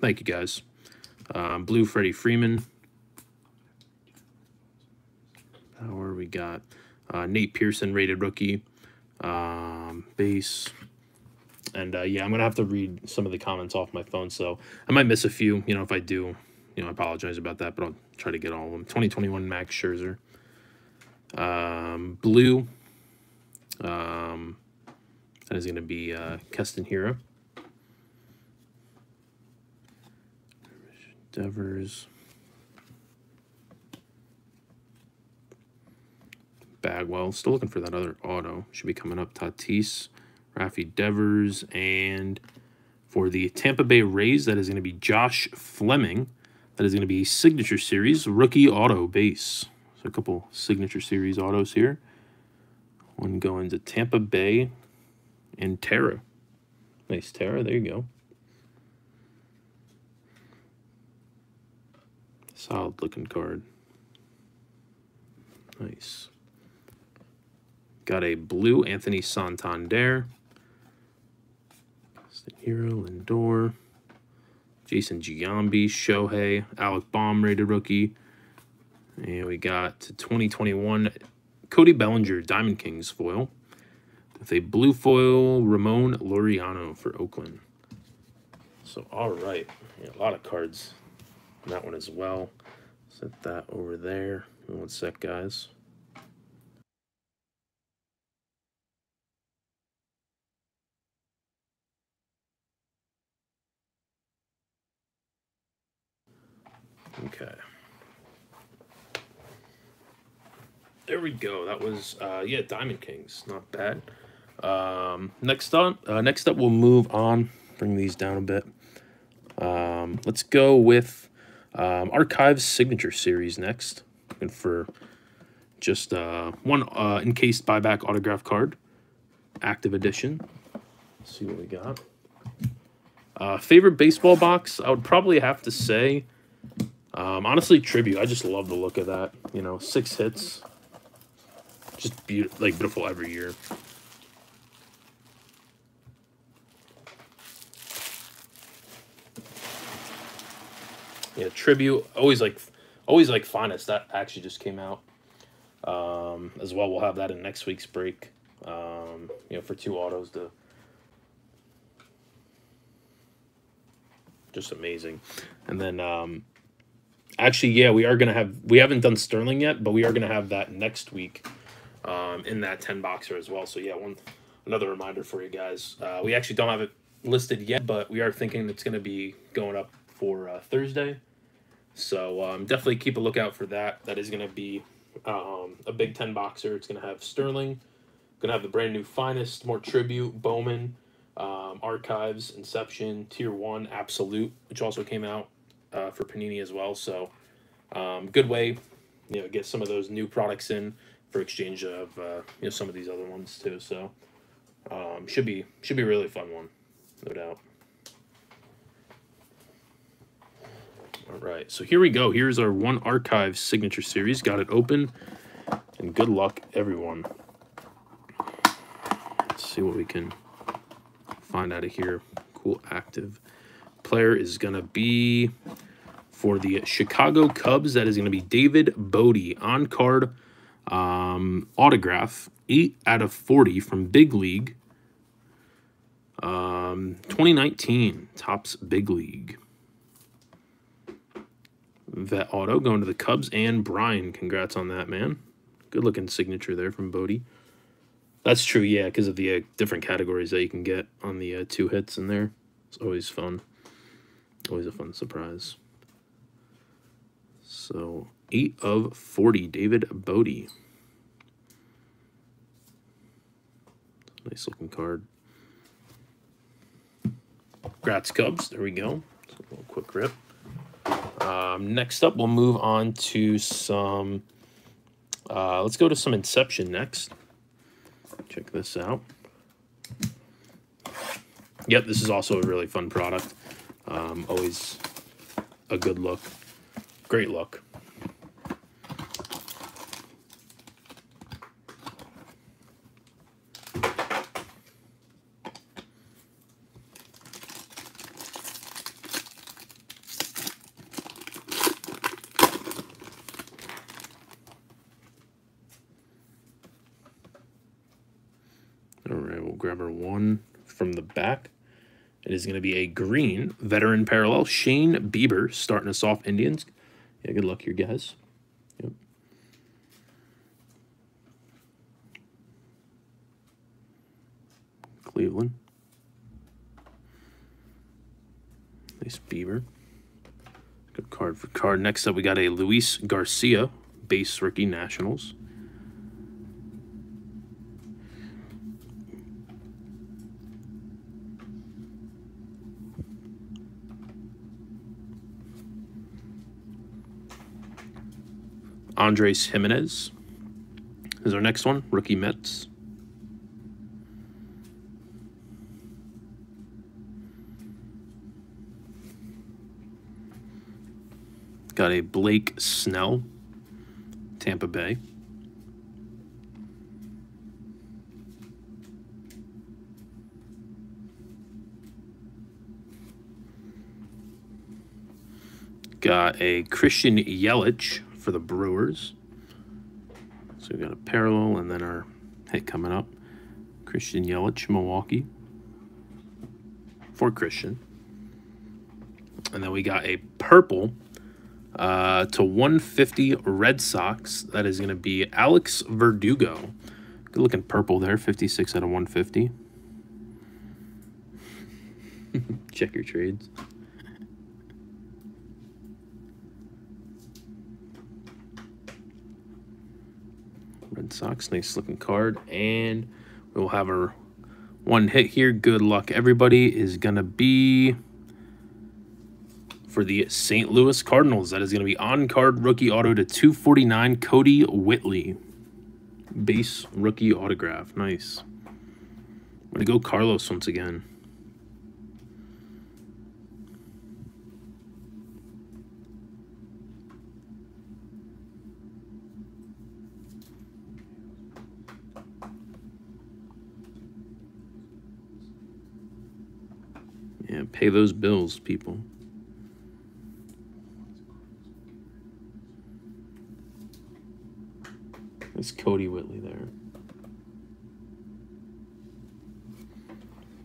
Thank you guys. Um, Blue, Freddie Freeman. Power, we got uh, Nate Pearson, rated rookie. Um, base. And uh, yeah, I'm gonna have to read some of the comments off my phone, so I might miss a few. You know, if I do, you know, I apologize about that, but I'll try to get all of them. 2021 Max Scherzer, um, blue. Um, that is gonna be uh, Keston Hiura. Devers. Bagwell. Still looking for that other auto. Should be coming up. Tatis. Rafi Devers. And for the Tampa Bay Rays, that is going to be Josh Fleming. That is going to be Signature Series Rookie Auto Base. So a couple Signature Series autos here. One going to Tampa Bay and Terra. Nice Terra. There you go. Solid looking card. Nice. Got a blue Anthony Santander. Hero, Lindor. Jason Giambi, Shohei, Alec Bohm rated rookie. And we got 2021 Cody Bellinger, Diamond Kings foil. With a blue foil, Ramon Laureano for Oakland. So, all right. Yeah, a lot of cards that one as well. Set that over there. One sec, guys. Okay. There we go. That was uh yeah, Diamond Kings. Not bad. Um next on uh, next up we'll move on, bring these down a bit. Um let's go with um Archives Signature Series next. Looking for just uh one uh encased buyback autograph card. Active edition. Let's see what we got. Uh favorite baseball box, I would probably have to say um, honestly, tribute. I just love the look of that. You know, six hits, just be like beautiful every year. Yeah, tribute. Always like, always like finest. That actually just came out. Um, as well, we'll have that in next week's break. Um, you know, for two autos to. Just amazing, and then um, Actually, yeah, we are gonna have. We haven't done Sterling yet, but we are gonna have that next week, um, in that ten boxer as well. So yeah, one another reminder for you guys. Uh, we actually don't have it listed yet, but we are thinking it's going to be going up for uh, Thursday. So um, definitely keep a lookout for that. That is going to be um, a Big Ten boxer. It's going to have Sterling, to have the brand new Finest, more Tribute, Bowman, um, Archives, Inception, Tier 1, Absolute, which also came out uh, for Panini as well. So um, good way, you know, get some of those new products in for exchange of uh, you know some of these other ones too. So um, should be should be a really fun one, no doubt. All right, so here we go. Here's our one archive signature series. Got it open, and good luck, everyone. Let's see what we can find out of here. Cool active player is gonna be for the Chicago Cubs. That is gonna be David Bote on card um, autograph, 8 out of 40 from Big League. Um, 2019, Topps Big League. Vet Auto going to the Cubs and Brian. Congrats on that, man. Good looking signature there from Bote. That's true, yeah, because of the uh, different categories that you can get on the uh, two hits in there. It's always fun. Always a fun surprise. So, 8 of 40, David Bote. Nice looking card. Grats Cubs. There we go. a little quick rip. Um, next up, we'll move on to some. Uh, let's go to some Inception next. Check this out. Yep, this is also a really fun product. Um, always a good look. Great look. All right, we'll grab our one from the back. It is going to be a green veteran parallel. Shane Bieber starting us off Indians. Yeah, good luck here, guys. Yep. Cleveland. Nice Bieber. Good card for card. Next up, we got a Luis Garcia base rookie Nationals. Andres Gimenez is our next one, rookie Mets. Got a Blake Snell, Tampa Bay. Got a Christian Yelich for the Brewers. So we got a parallel and then our hit coming up. Christian Yelich, Milwaukee. For Christian. And then we got a purple uh, to 150 Red Sox. That is going to be Alex Verdugo. Good looking purple there, 56 out of 150. Check your trades. Sox, nice looking card. And we'll have our one hit here. Good luck, everybody, is going to be for the St. Louis Cardinals. That is going to be on-card rookie auto to 249, Kodi Whitley. Base rookie autograph. Nice. I'm going to go Carlos once again. Yeah, pay those bills, people. It's Kodi Whitley there.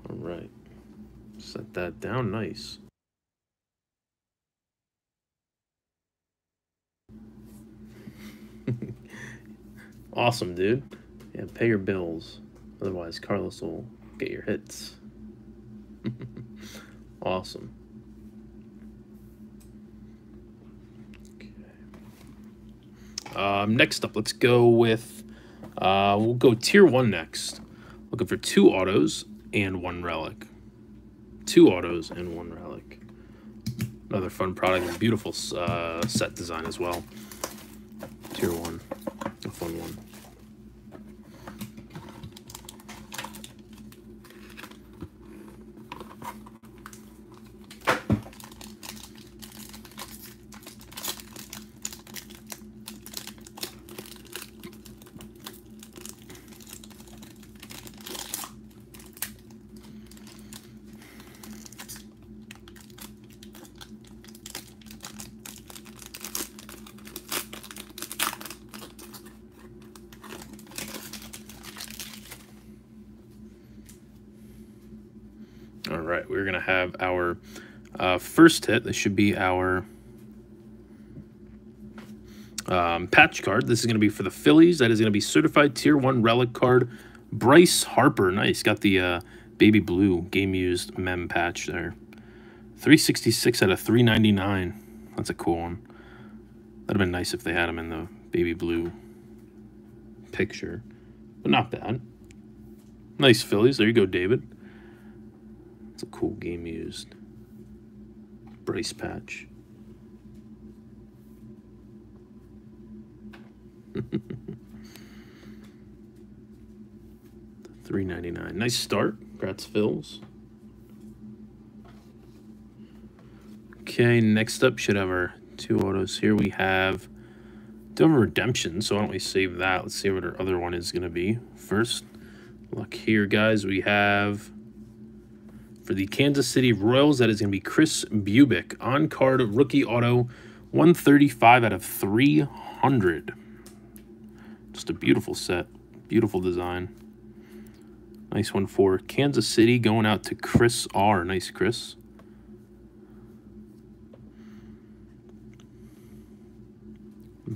All right. Set that down nice. awesome, dude. Yeah, pay your bills. Otherwise, Carlos will get your hits. awesome. Um, next up, let's go with, uh, we'll go tier one next. Looking for two autos and one relic. Two autos and one relic. Another fun product, beautiful uh, set design as well. Tier one, a fun one. All right, we're going to have our uh, first hit. This should be our um, patch card. This is going to be for the Phillies. That is going to be certified tier one relic card. Bryce Harper. Nice. Got the uh, baby blue game used mem patch there. 366 out of 399. That's a cool one. That'd have been nice if they had him in the baby blue picture. But not bad. Nice Phillies. There you go, David. It's a cool game used. Brace patch. Three ninety nine. Nice start. Congrats, Phils. Okay, next up should have our two autos here. We have do have a redemption, so why don't we save that? Let's see what our other one is gonna be. First, look here, guys. We have for the Kansas City Royals. That is going to be Kris Bubic on card rookie auto, 135 out of 300. Just a beautiful set, beautiful design. Nice one for Kansas City going out to Chris R. Nice, Chris.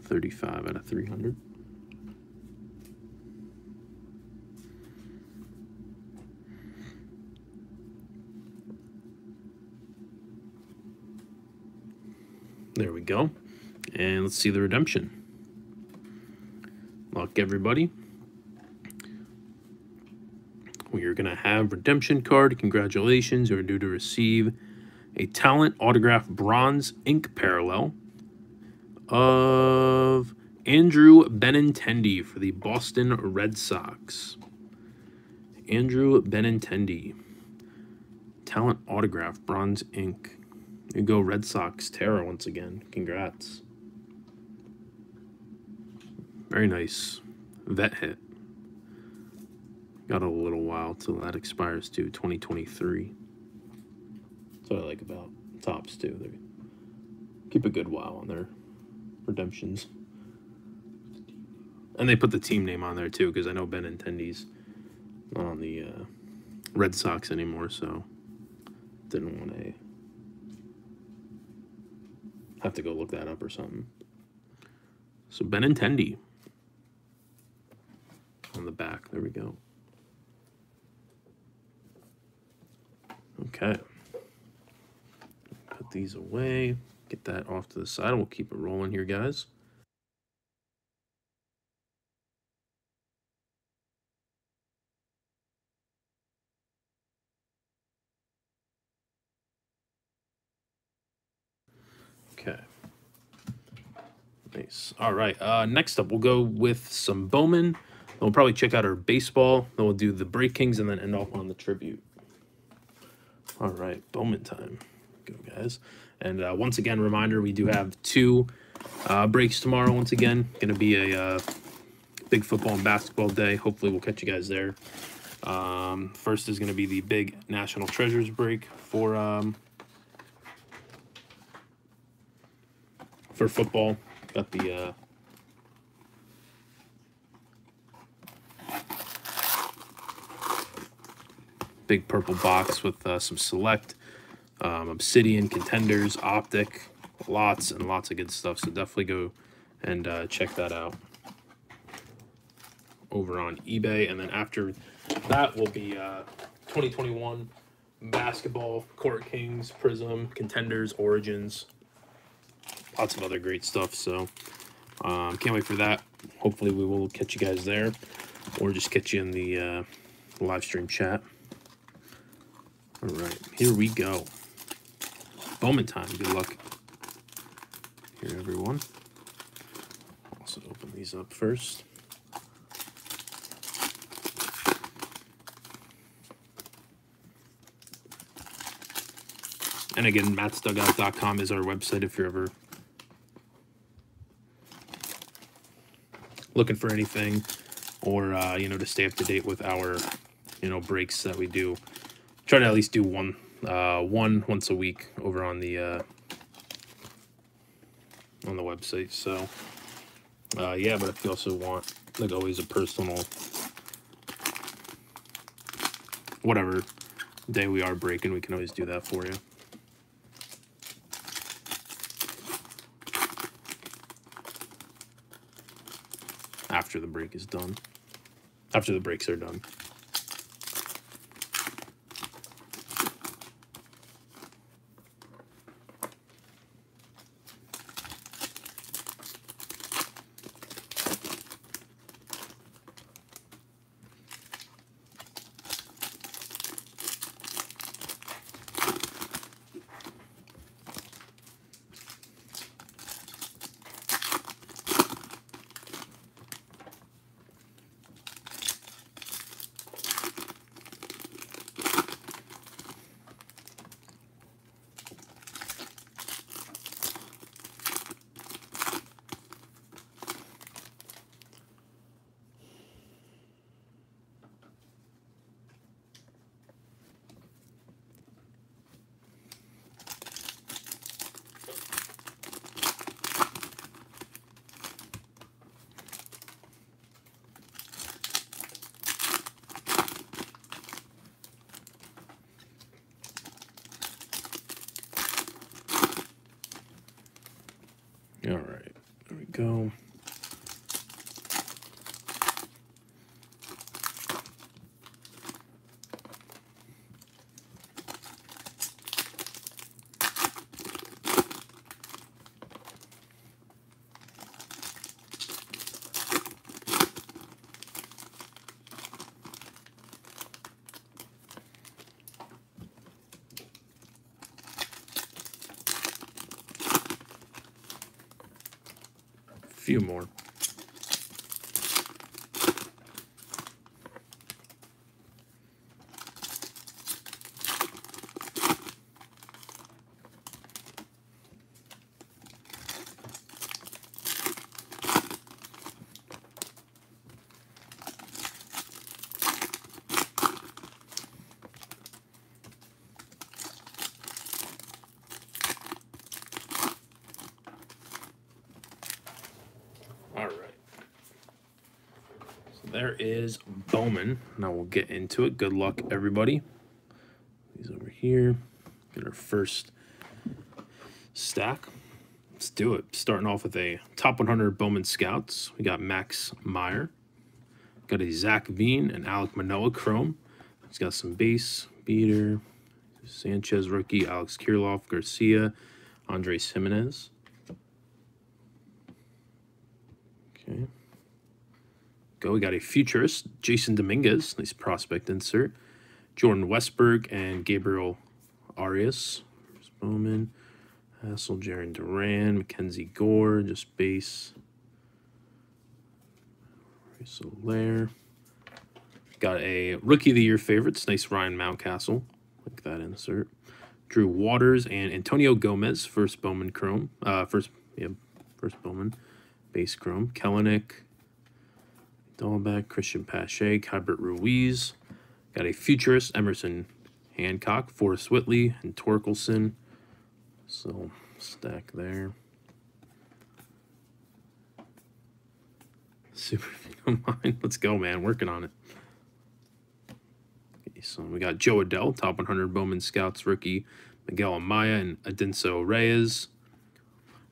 Thirty-five out of three hundred. There we go. And let's see the redemption. Luck, everybody. We are going to have redemption card. Congratulations. You're due to receive a talent autograph bronze ink parallel of Andrew Benintendi for the Boston Red Sox. Andrew Benintendi. Talent autograph bronze ink. You go Red Sox. Tara once again. Congrats. Very nice. Vet hit. Got a little while till that expires too. 2023. That's what I like about Topps too. They keep a good while on their redemptions. And they put the team name on there too, because I know Benintendi's not on the uh, Red Sox anymore, so didn't want to have to go look that up or something. So Benintendi on the back. There we go. Okay. Put these away. Get that off to the side. We'll keep it rolling here, guys. Okay. Nice. All right. Uh, next up, we'll go with some Bowman. We'll probably check out our baseball. Then we'll do the Break Kings and then end off on the tribute. All right. Bowman time. Go, guys. And uh, once again, reminder, we do have two uh, breaks tomorrow. Once again, going to be a uh, big football and basketball day. Hopefully, we'll catch you guys there. Um, first is going to be the big National Treasures break for um, for football. Got the uh, big purple box with uh, some select um, obsidian contenders, optic, lots and lots of good stuff. So definitely go and uh, check that out over on eBay. And then after that will be uh, 2021 basketball, Court Kings, Prism, Contenders, Origins, lots of other great stuff. So um, can't wait for that. Hopefully we will catch you guys there, or just catch you in the uh, live stream chat. All right, here we go. Bowman time. Good luck. Here, everyone. Also open these up first. And again, mattsdugout.com is our website if you're ever looking for anything or, uh, you know, to stay up to date with our, you know, breaks that we do. Try to at least do one, uh, one once a week over on the, uh, on the website. So, uh, yeah, but if you also want, like always, a personal, whatever day we are breaking, we can always do that for you. After the break is done. After the breaks are done. All right, there we go. Few more. All right. So there is Bowman. Now we'll get into it. Good luck, everybody. These over here. Get our first stack. Let's do it. Starting off with a top 100 Bowman Scouts. We got Max Meyer. Got a Zach Veen and Alec Manoah Chrome. He's got some base, beater, Sanchez rookie, Alex Kirilloff, Garcia, Andres Gimenez. Okay. We got a futurist, Jasson Dominguez, nice prospect insert. Jordan Westburg and Gabriel Arias. Bowman. Hassell, Jarren Duran, Mackenzie Gore, just base. Soler. Got a Rookie of the Year favorites. Nice Ryan Mountcastle. Like that insert. Drew Waters and Antonio Gomez, first Bowman Chrome. Uh, first, yeah, first Bowman base Chrome. Kelenic, Dalbec, Cristian Pache, Keibert Ruiz. Got a futurist, Emerson Hancock, Forrest Whitley, and Torkelson. So, stack there. Super mine. Let's go, man. Working on it. Okay, so we got Jo Adell, top 100 Bowman Scouts rookie. Miguel Amaya and Adenso Reyes.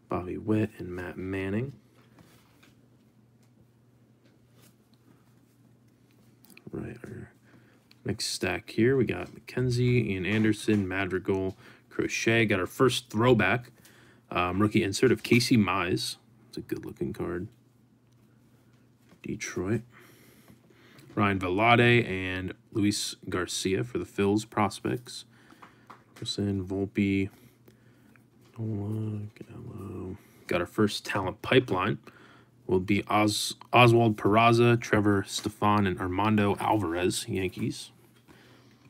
Bobby Witt and Matt Manning. Right, our Next stack here, we got McKenzie, Ian Anderson, Madrigal, Crochet. Got our first throwback um, rookie insert of Casey Mize. It's a good looking card. Detroit. Ryan Vilade and Luis Garcia for the Phils prospects. Wilson, Volpe, Nola, Gallo. Got our first talent pipeline. Will be Os Oswald Peraza, Trevor Stephan, and Armando Alvarez, Yankees.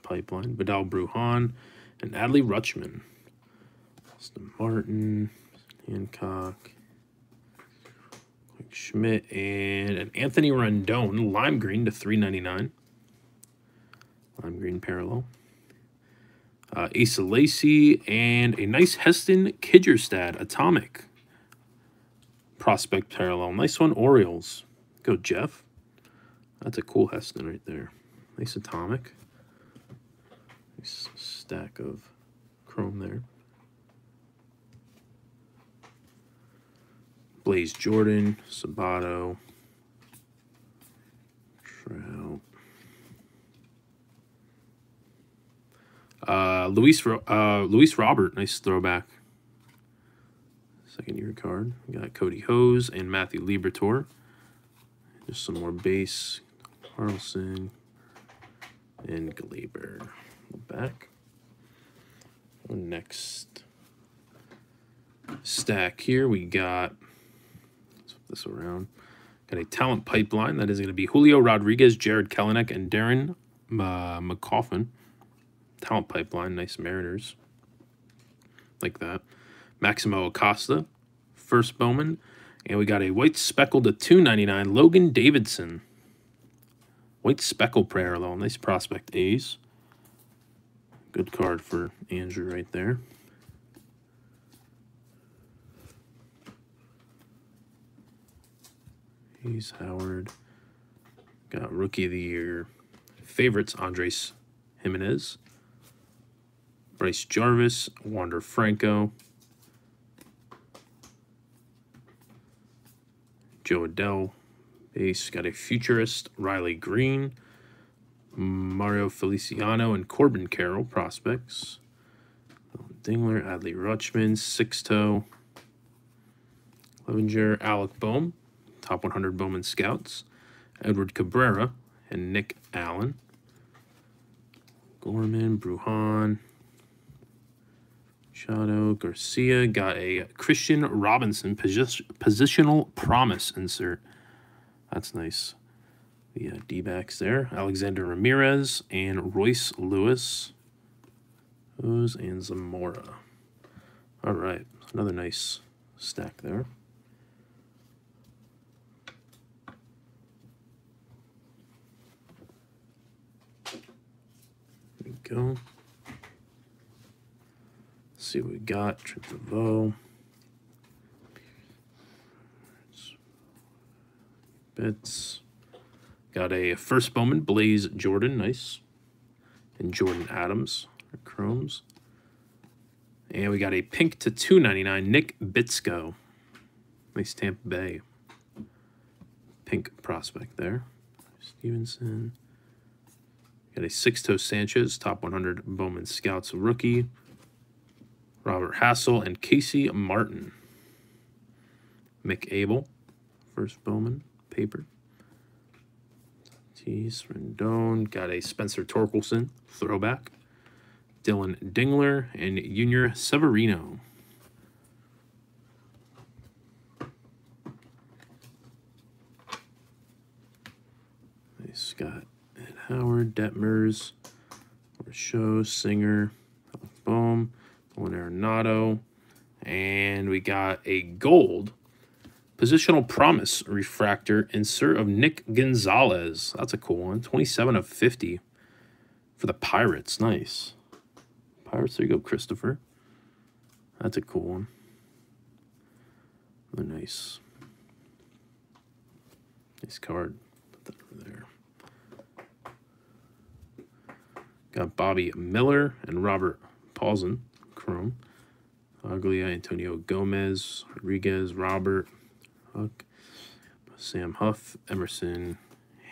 Pipeline. Vidal Bruján and Adley Rutschman. Austin Martin, Hancock, Schmidt, and an Anthony Rendon, lime green to 399. Lime green parallel. Uh, Asa Lacy, and a nice Heston Kjerstad Atomic. Prospect parallel. Nice one, Orioles. Go, Jeff. That's a cool Heston right there. Nice Atomic. Nice stack of chrome there. Blaze Jordan, Sabato, Trout. Uh, Luis, uh, Luis Robert, nice throwback. Second year card. We got Kody Hoese and Matthew Liberatore. Just some more base. Carlson and Gleyber. Back. Next stack here, we got this around. Got a talent pipeline that is going to be Julio Rodriguez, Jared Kelenic, and Darren uh, McCaughan. Talent pipeline, nice Mariners. Like that. Maximo Acosta, first Bowman. And we got a white speckle to 299, Logan Davidson. White speckle parallel, nice prospect A's. Good card for Andrew right there. He's Howard. Got Rookie of the Year. Favorites, Andres Gimenez. Bryce Jarvis, Wander Franco. Jo Adell. Base got a futurist, Riley Greene. Mario Feliciano and Corbin Carroll prospects. Dingler, Adley Rutschman, Sixto. Clevinger, Alec Bohm top 100 Bowman Scouts, Edward Cabrera, and Nick Allen. Gorman, Bruján, Shadow, Garcia got a Kristian Robinson posi positional promise insert. That's nice. The uh, D-backs there. Alexander Ramirez and Royce Lewis. Those and Zamora. All right, another nice stack there. There we go. Let's see what we got. Trip Devo. Bits. Got a first Bowman, Blaze Jordan, nice. And Jordan Adams, chromes. And we got a pink to 299, Nick Bitsko. Nice Tampa Bay. Pink prospect there. Stephenson. Got a six Sixto Sanchez, top 100 Bowman Scouts rookie. Robert Hassell and Casey Martin. Mick first Bowman, paper. Tease Rendon, got a Spencer Torkelson, throwback. Dillon Dingler and Junior Severino. Nice, got Howard, Detmers, Show, Singer, Boom, Juan Arenado, and we got a gold positional promise refractor insert of Nick Gonzalez. That's a cool one. 27 of 50 for the Pirates. Nice. Pirates, there you go, Christopher. That's a cool one. Another nice. Nice card. Put that over there. Got Bobby Miller and Robert Puason, Chrome. Aglia, Antonio Gomez, Rodriguez, Robert, Huck, Sam Huff, Emerson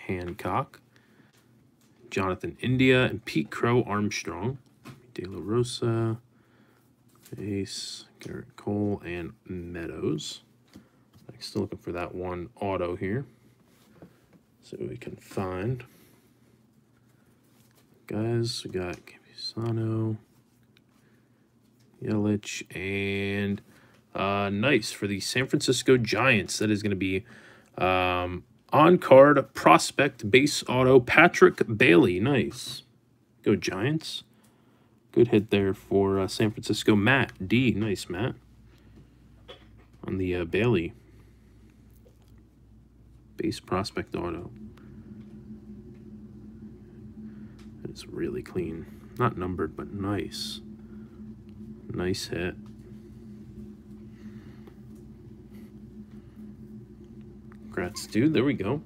Hancock, Jonathan India, and Pete Crow Armstrong. De La Rosa, Ace, Gerrit Cole, and Meadows. I'm still looking for that one auto here. What we can find. Guys, we got Campusano, Yelich, and uh, nice for the San Francisco Giants. That is going to be um, on card prospect base auto Patrick Bailey. Nice. Go Giants. Good hit there for uh, San Francisco. Matt D. Nice, Matt. On the uh, Bailey. Base prospect auto. It's really clean. Not numbered, but nice. Nice hit. Dude. There we go.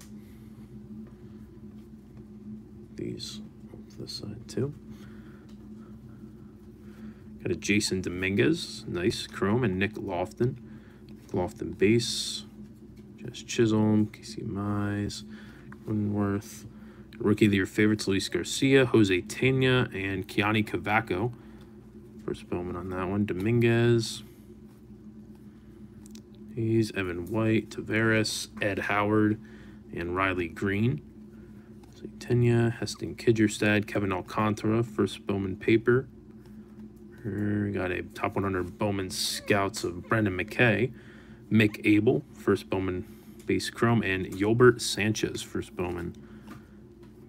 These the side too. Got a Jasson Dominguez, nice chrome, and Nick Loftin. Lofton base. Jazz Chisholm, Casey Mize, Winworth. Rookie of the year favorites Luis Garcia, Jose Tena, and Keoni Cavaco. First Bowman on that one. Dominguez. He's Evan White, Tavares, Ed Howard, and Riley Greene. Tenya, Heston Kjerstad, Kevin Alcantara, first Bowman paper. We got a top 100 Bowman Scouts of Brendan McKay, Mick Abel, first Bowman base chrome, and Yolbert Sanchez, first Bowman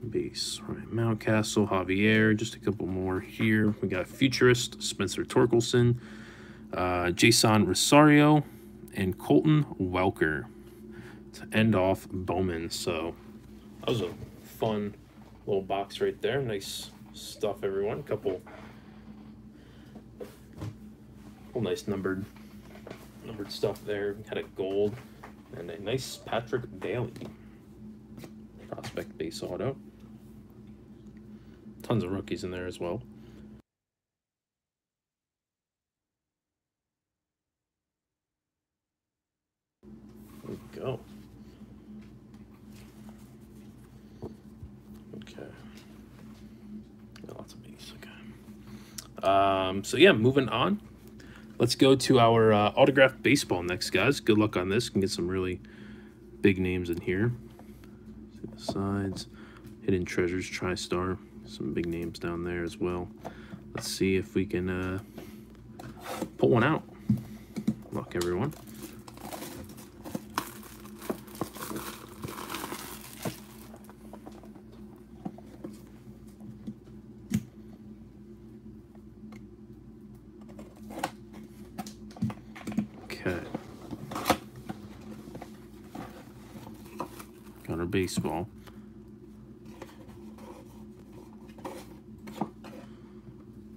base. Right, Mountcastle, Javier, just a couple more here. We got Futurist, Spencer Torkelson, uh, Jeisson Rosario, and Colton Welker to end off Bowman. So that was a fun little box right there. Nice stuff, everyone. Couple, couple nice numbered numbered stuff there. Had a gold and a nice Patrick Bailey prospect base auto. Tons of rookies in there as well. There we go. Okay. Got lots of base. Okay. Um, so yeah, moving on. Let's go to our uh, autographed baseball next, guys. Good luck on this. Can get some really big names in here. See the sides. Hidden Treasures, TriStar. Some big names down there as well. Let's see if we can uh, pull one out. Luck, everyone. Okay.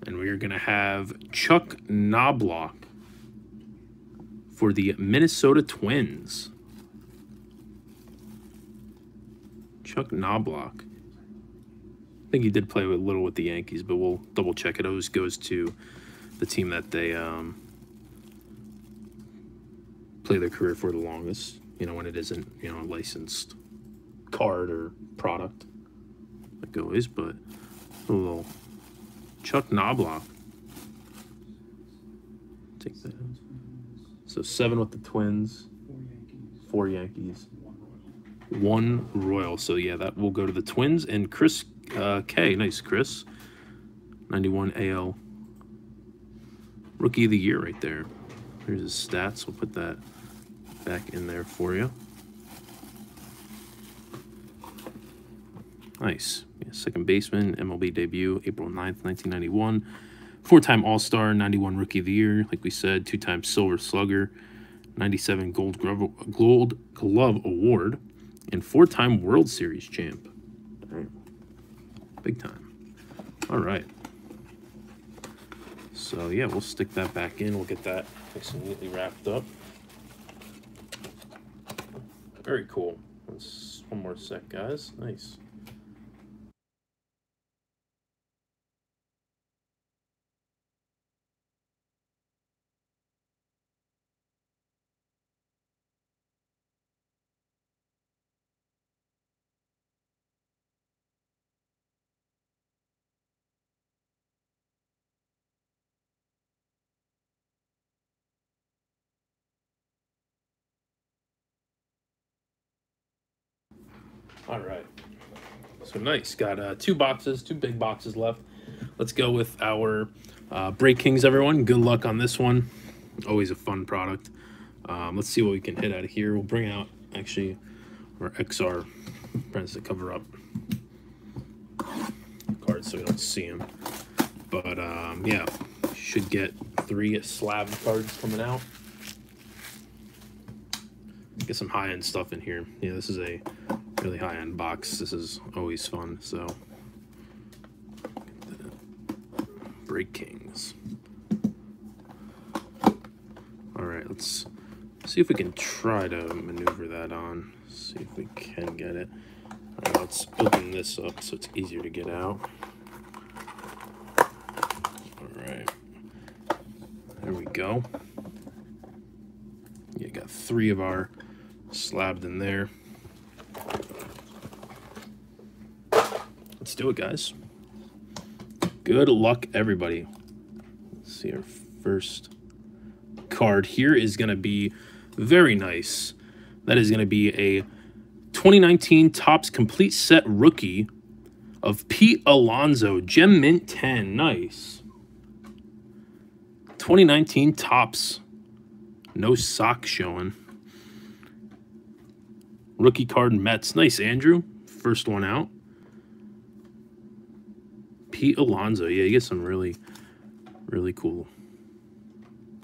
And we are going to have Chuck Knoblauch for the Minnesota Twins. Chuck Knoblauch. I think he did play a little with the Yankees, but we'll double check. It always goes to the team that they um, play their career for the longest. You know, when it isn't you know licensed card or product, like always. But a little Chuck Knoblauch. Take that. So seven with the Twins, four Yankees, one Royal. So yeah, that will go to the Twins and Chris uh, K. Nice, Chris. Ninety-one AL Rookie of the Year right there. Here's his stats. We'll put that back in there for you. Nice. Yeah, second baseman, MLB debut, April 9th, 1991. Four-time All-Star, 91 Rookie of the Year, like we said, two-time Silver Slugger, 97 Gold Glove, Gold Glove Award, and four-time World Series champ. Big time. All right. So, yeah, we'll stick that back in. We'll get that nice and neatly wrapped up. Very cool. One more sec, guys. Nice. All right. So nice. Got uh, two boxes, two big boxes left. Let's go with our uh, Break Kings, everyone. Good luck on this one. Always a fun product. Um, let's see what we can hit out of here. We'll bring out, actually, our XR prints to cover up cards so we don't see them. But, um, yeah, should get three slab cards coming out. Get some high-end stuff in here. Yeah, this is a really high-end box. This is always fun, so... Break Kings. Alright, let's see if we can try to maneuver that on. See if we can get it. Right, let's open this up so it's easier to get out. Alright. There we go. You got three of our slabbed in there. Let's do it, guys. Good luck, everybody. Let's see our first card here is going to be very nice. That is going to be a 2019 Topps Complete Set Rookie of Pete Alonso, Gem Mint 10. Nice. 2019 Topps. No sock showing. Rookie card Mets. Nice, Andrew. First one out. Pete Alonso. Yeah, you get some really, really cool,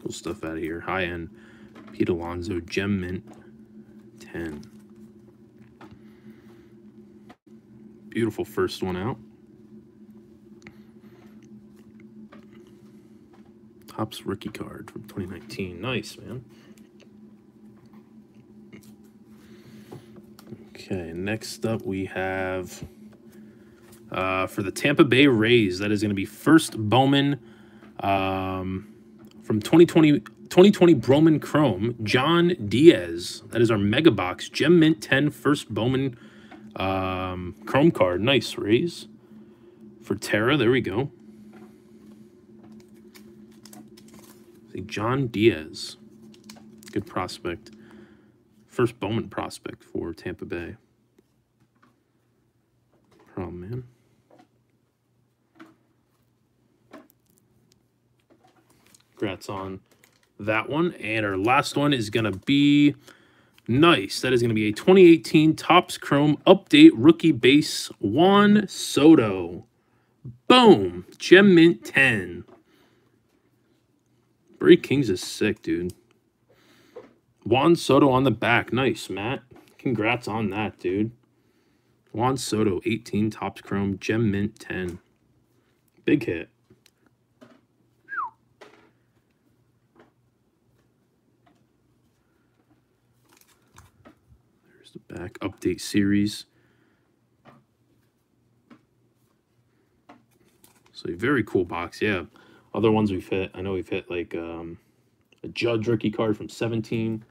cool stuff out of here. High end Pete Alonso Gem Mint 10. Beautiful first one out. Topps rookie card from 2019. Nice, man. Okay, next up we have uh, for the Tampa Bay Rays. That is going to be first Bowman um, from 2020, 2020 Bowman Chrome, Jhon Diaz. That is our Mega Box Gem Mint 10 first Bowman um, Chrome card. Nice, Rays. For Tara, there we go. Jhon Diaz. Good prospect. First Bowman prospect for Tampa Bay. Problem, man. Congrats on that one. And our last one is going to be nice. That is going to be a 2018 Topps Chrome Update Rookie Base Juan Soto. Boom. Gem Mint 10. Break Kings is sick, dude. Juan Soto on the back. Nice, Matt. Congrats on that, dude. Juan Soto, 18 Topps Chrome, Gem Mint 10. Big hit. Back update series. So very cool box, yeah. Other ones we've hit, I know we've hit like um, a Judge rookie card from 17.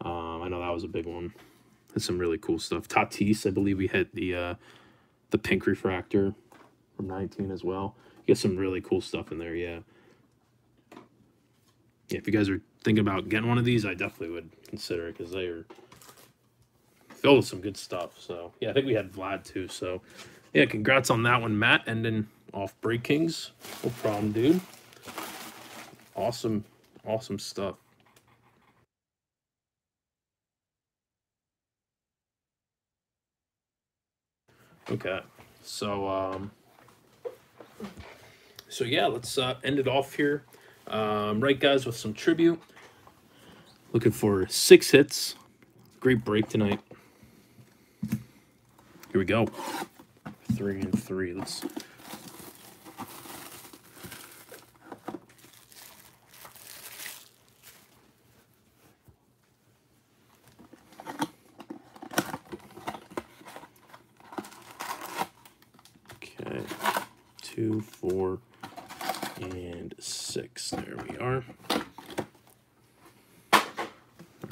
Um, I know that was a big one. That's some really cool stuff. Tatis, I believe we hit the uh, the pink refractor from 19 as well. You get some really cool stuff in there, yeah. Yeah, if you guys are thinking about getting one of these, I definitely would consider it because they are filled with some good stuff. So, yeah, I think we had Vlad too. So, yeah, congrats on that one, Matt. Ending off Break Kings, No problem, dude. Awesome, awesome stuff. Okay, so um, so yeah, let's uh, end it off here. Um, right, guys, with some tribute. Looking for six hits. Great break tonight. Here we go. Three and three. Let's. Okay, two, four, and six. There we are. All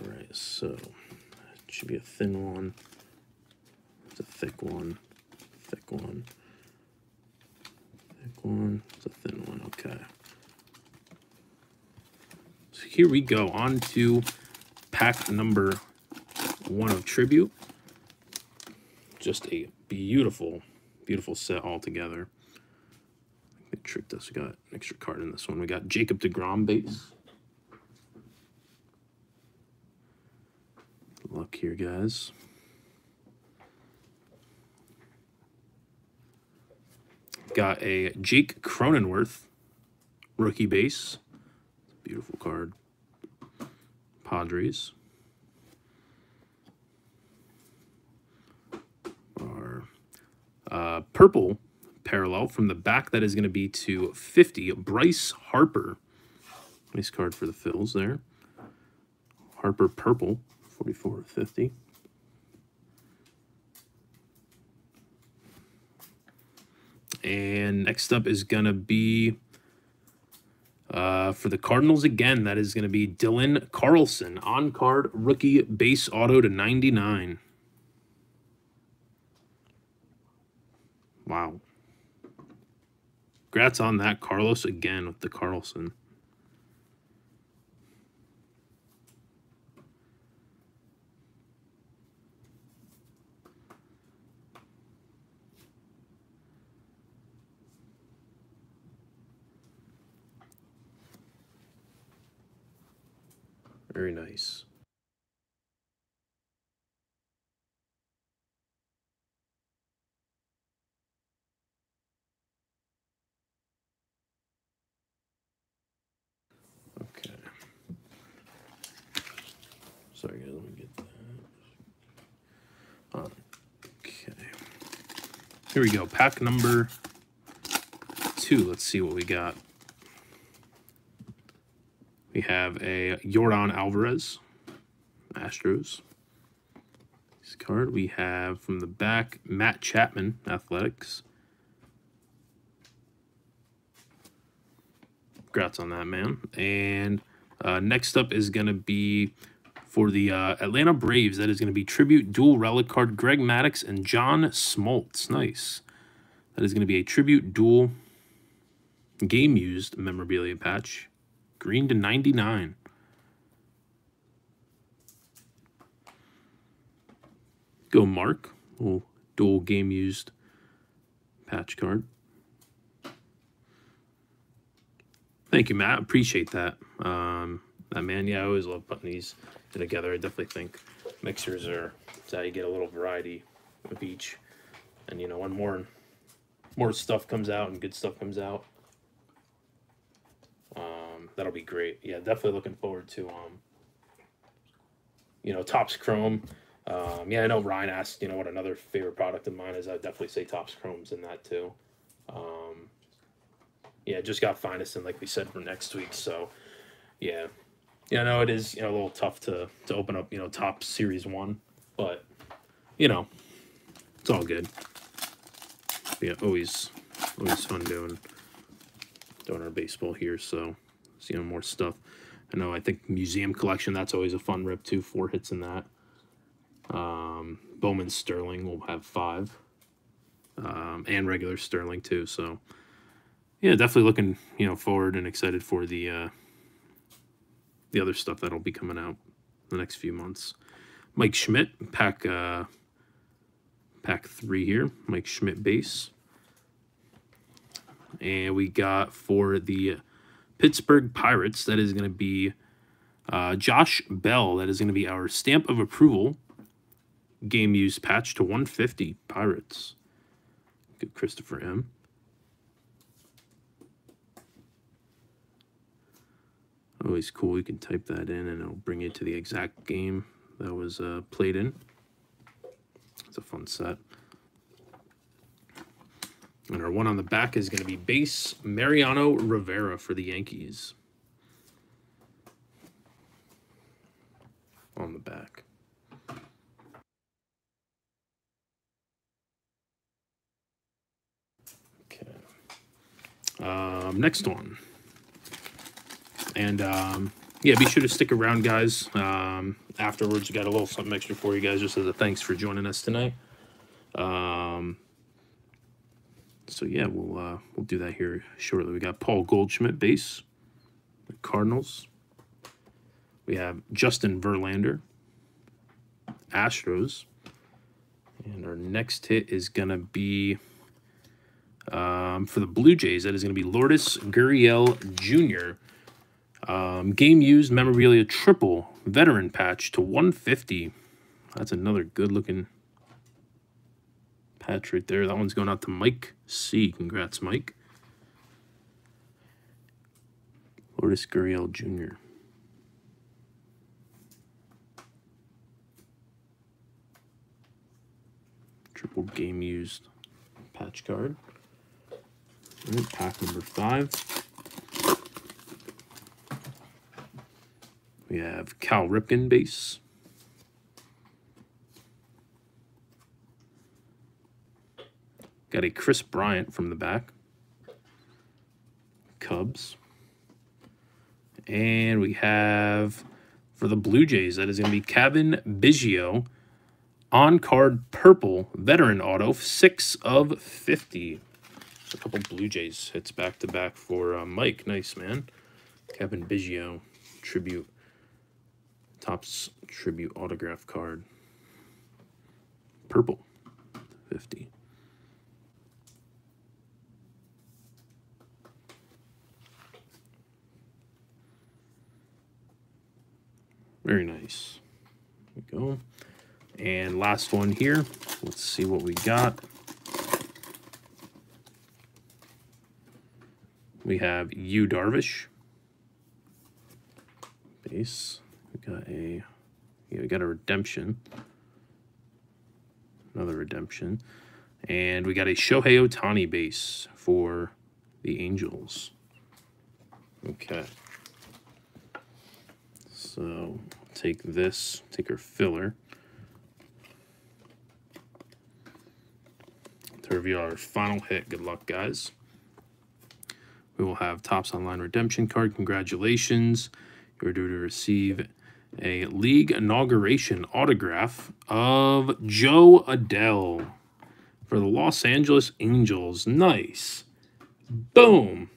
right, so it should be a thin one. It's a thick one, thick one, thick one. It's a thin one. Okay. So here we go on to pack number one of tribute. just a beautiful, beautiful set altogether. They tricked us. We got an extra card in this one. We got Jacob DeGrom base. Luck here, guys. Got a Jake Cronenworth rookie base. Beautiful card. Padres. Our uh, purple parallel from the back that is going to be to 50. Bryce Harper. Nice card for the Phils there. Harper purple, 44 50. And next up is going to be uh, for the Cardinals again. That is going to be Dylan Carlson on card rookie base auto to 99. Wow. Congrats on that, Carlos, again with the Carlson. Very nice. Okay. Sorry, guys, let me get that. Okay. Here we go. Pack number two. Let's see what we got. We have a Yordan Alvarez, Astros. This card we have from the back Matt Chapman, Athletics. Congrats on that, man. And uh, next up is going to be for the uh, Atlanta Braves. That is going to be tribute dual relic card Greg Maddux and John Smoltz. Nice. That is going to be a tribute dual game used memorabilia patch. Green to 99. Go Mark. Little dual game used patch card. Thank you, Matt. Appreciate that. Um, that man, yeah, I always love putting these together. I definitely think mixers are how you get a little variety of each. And you know, when more more stuff comes out and good stuff comes out, um, that'll be great. Yeah, definitely looking forward to um, you know, Topps Chrome. Um, yeah, I know Ryan asked, you know, what another favorite product of mine is. I'd definitely say Topps Chrome's in that too. Um, yeah, just got finest in like we said for next week. So yeah, yeah, I know it is you know a little tough to to open up you know Topps series one, but you know it's all good. Yeah, always always fun doing doing our baseball here. So seeing more stuff. I know I think museum collection that's always a fun rip too. Four hits in that. Um, Bowman Sterling will have five, um, and regular Sterling too. So yeah, definitely looking you know forward and excited for the uh, the other stuff that'll be coming out the next few months. Mike Schmidt pack uh, pack three here. Mike Schmidt base, and we got for the Pittsburgh Pirates that is going to be uh, Josh Bell. That is going to be our stamp of approval game use patch to 150 Pirates. Good Christopher M. Always cool. You can type that in and it'll bring you to the exact game that was uh, played in. It's a fun set. And our one on the back is going to be base Mariano Rivera for the Yankees. On the back. Okay. Um, next one. And um, yeah, be sure to stick around, guys. Um, afterwards, we got a little something extra for you guys, just as a thanks for joining us tonight. Um, so yeah, we'll uh, we'll do that here shortly. We got Paul Goldschmidt, base, the Cardinals. We have Justin Verlander, Astros, And our next hit is going to be um, for the Blue Jays. That is going to be Lourdes Gurriel Jr. Um, game used memorabilia triple veteran patch to 150. That's another good looking patch right there. That one's going out to Mike C. Congrats, Mike. Lourdes Gurriel Jr. Triple game used patch card. Pack number five. We have Cal Ripken base. Got a Kris Bryant from the back. Cubs. And we have for the Blue Jays, that is going to be Cavan Biggio on card purple veteran auto, six of 50. a couple Blue Jays hits back to back for uh, Mike. Nice, man. Cavan Biggio tribute, Topps tribute autograph card. Purple, 50. Very nice. There we go. And last one here. Let's see what we got. We have Yu Darvish. Base. We got a yeah, we got a redemption. Another redemption. And we got a Shohei Ohtani base for the Angels. Okay. So take this, take our filler. To reveal our final hit. Good luck, guys. We will have Topps Online Redemption card. Congratulations. You're due to receive a league inauguration autograph of Jo Adell for the Los Angeles Angels. Nice. Boom.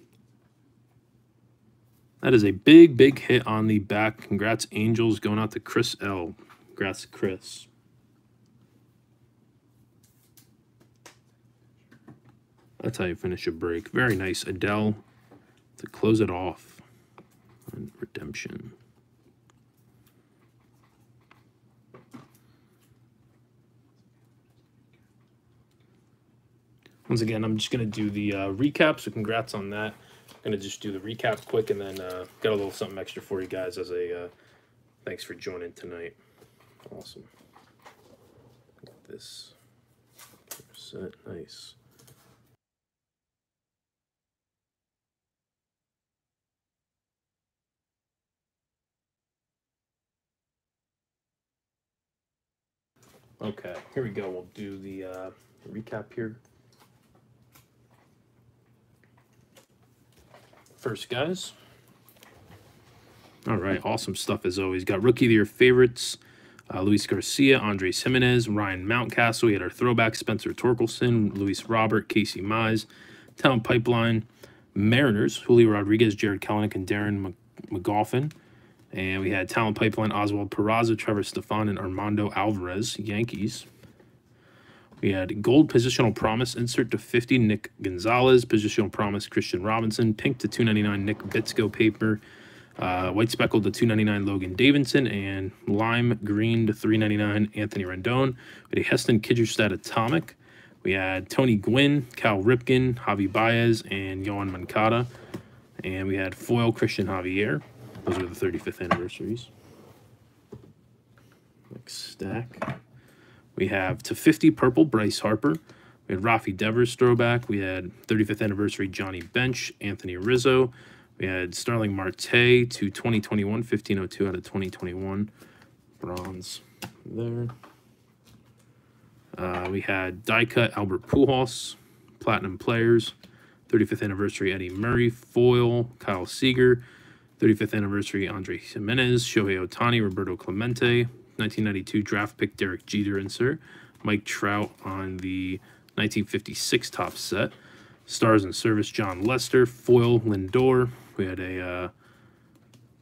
That is a big, big hit on the back. Congrats, Angels, going out to Chris L. Congrats, Chris. That's how you finish a break. Very nice. Adell to close it off. Redemption. Once again, I'm just going to do the uh, recap, so congrats on that going to just do the recap quick and then uh, got a little something extra for you guys as a uh, thanks for joining tonight. Awesome. this set nice. Okay, here we go. We'll do the uh, recap here. First, guys. All right, awesome stuff as always. Got rookie of the year favorites. Uh, Luis Garcia, Andres Gimenez, Ryan Mountcastle. We had our throwback Spencer Torkelson, Luis Robert, Casey Mize, Talent Pipeline, Mariners, Julio Rodriguez, Jared Kelenic, and Darren McCaughan. And we had Talent Pipeline, Oswald Peraza, Trevor Stephan, and Armando Alvarez, Yankees. We had gold positional promise insert to 50 Nick Gonzalez, positional promise Kristian Robinson, pink to 299 Nick Bitsko paper, uh, white speckled to 299 Logan Davidson, and lime green to 399 Anthony Rendon. We had a Heston Kjerstad atomic. We had Tony Gwynn, Cal Ripken, Javi Baez, and Yoan Moncada. And we had foil Cristian Javier. Those are the 35th anniversaries. Next stack. We have to 50 purple Bryce Harper. We had Rafi Devers throwback. We had 35th anniversary Johnny Bench, Anthony Rizzo. We had Starling Marte to 2021, 1502 out of 2021. Bronze there. Uh, we had die cut Albert Pujols, Platinum Players, 35th anniversary Eddie Murray, foil Kyle Seager, 35th anniversary Andres Gimenez, Shohei Ohtani, Roberto Clemente, 1992 draft pick Derek Jeter insert. Mike Trout on the 1956 top set. Stars in Service Jon Lester. Foil Lindor. We had a uh,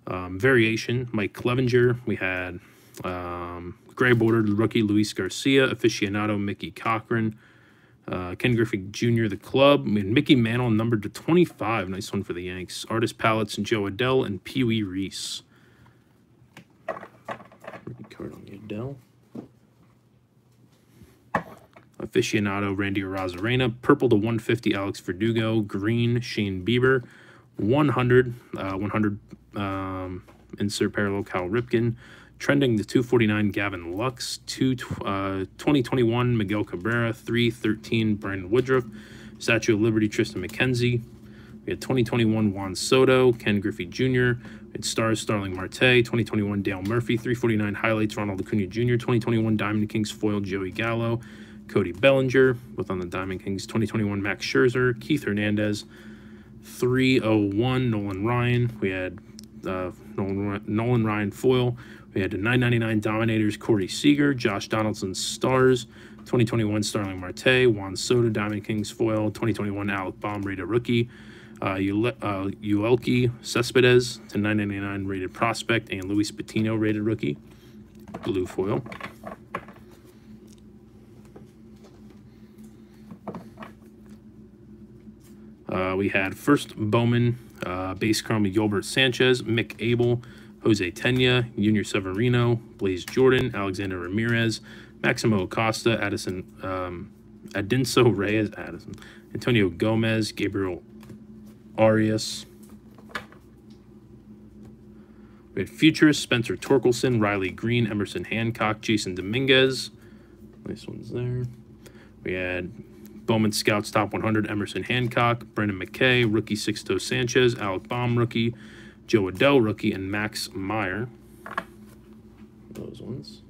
um, variation Mike Clevinger. We had um, gray bordered rookie Luis Garcia, aficionado Mickey Cochrane, uh, Ken Griffey Jr. the club, I mean, Mickey Mantle numbered to 25, nice one for the Yanks. Artist palettes and Jo Adell and Pee Wee Reese. Rookie Adell. Aficionado Randy Arozarena, purple to 150 Alex Verdugo, green Shane Bieber, 100 uh, 100 um, insert parallel Cal Ripken, trending to 249 Gavin Lux, two, uh, 2021 Miguel Cabrera, 313 Brandon Woodruff, Statue of Liberty Triston McKenzie. We had 2021 Juan Soto, Ken Griffey Jr., had Stars Starling Marte, 2021 Dale Murphy, 349 Highlights Ronald Acuna Jr., 2021 Diamond Kings Foil Joey Gallo, Cody Bellinger, both on the Diamond Kings, 2021 Max Scherzer, Keith Hernandez, 301 Nolan Ryan. We had uh, Nolan, Nolan Ryan foil. We had the 999 Dominators Corey Seager, Josh Donaldson Stars, 2021 Starling Marte, Juan Soto Diamond Kings foil, 2021 Alec Bohm rated rookie, uh, Ule, uh, Cespedes to 999 rated prospect, and Luis Patino rated rookie, blue foil. Uh, we had first Bowman, uh, base chrome Gilbert Sanchez, Mick Abel, Jose Tena, Junior Severino, Blaze Jordan, Alexander Ramirez, Maximo Acosta, Addison, um, Adinso Reyes, Addison, Antonio Gomez, Gabriel Arias. We had Futurist, Spencer Torkelson, Riley Greene, Emerson Hancock, Jasson Dominguez. Nice ones there. We had Bowman Scouts Top 100, Emerson Hancock, Brendan McKay, rookie Sixto Sanchez, Alec Bohm, rookie, Jo Adell, rookie, and Max Meyer. Those ones.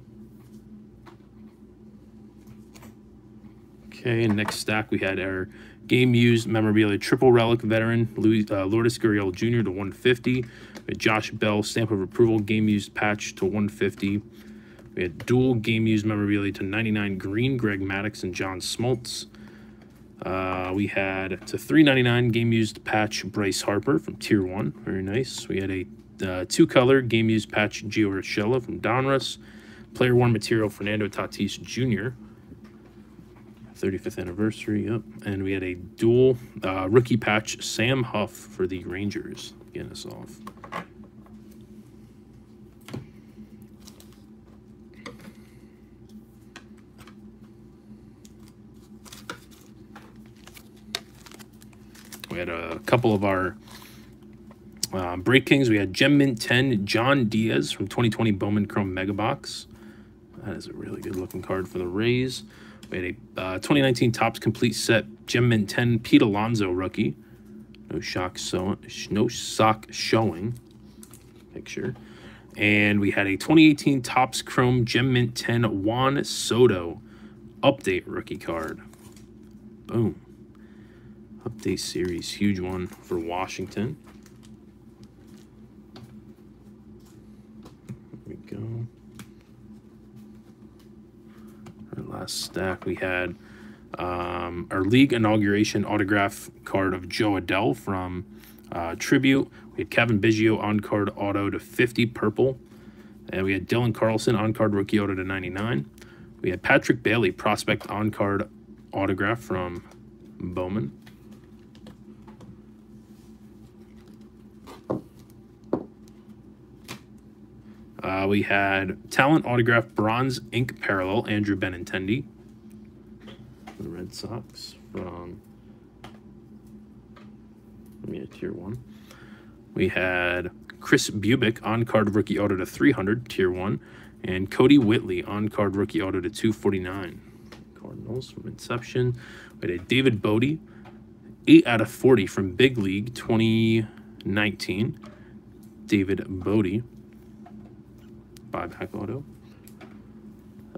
Okay, next stack we had our game used memorabilia triple relic veteran Louis, uh, Lourdes Gurriel Jr. to 150. We had Josh Bell stamp of approval game used patch to 150. We had dual game used memorabilia to 99 green Greg Maddux and John Smoltz. Uh, we had to 399 game used patch Bryce Harper from Tier 1. Very nice. We had a uh, two color game used patch Gio Urshela from Donruss. Player 1 material Fernando Tatis Jr. 35th anniversary, yep. And we had a dual uh, rookie patch Sam Huff for the Rangers. Getting us off. We had a couple of our uh, Break Kings. We had Gem Mint 10, Jhon Diaz from 2020 Bowman Chrome Mega Box. That is a really good looking card for the Rays. We had a uh, 2019 Topps Complete Set Gem Mint 10 Pete Alonso rookie. No shock so no sock showing picture. And we had a 2018 Topps Chrome Gem Mint 10 Juan Soto update rookie card. Boom. Update series, huge one for Washington. There we go. Our stack we had um, our league inauguration autograph card of Jo Adell from uh, Tribute. We had Cavan Biggio on card auto to 50 purple. And we had Dylan Carlson on card rookie auto to 99. We had Patrick Bailey prospect on card autograph from Bowman. Uh, we had talent autograph bronze ink parallel Andrew Benintendi. The Red Sox from me a tier one. We had Kris Bubic on card rookie auto to 300 tier one, and Kodi Whitley on card rookie auto to 249. Cardinals from Inception. We had David Bote, 8 out of 40 from Big League 2019. David Bote buyback auto.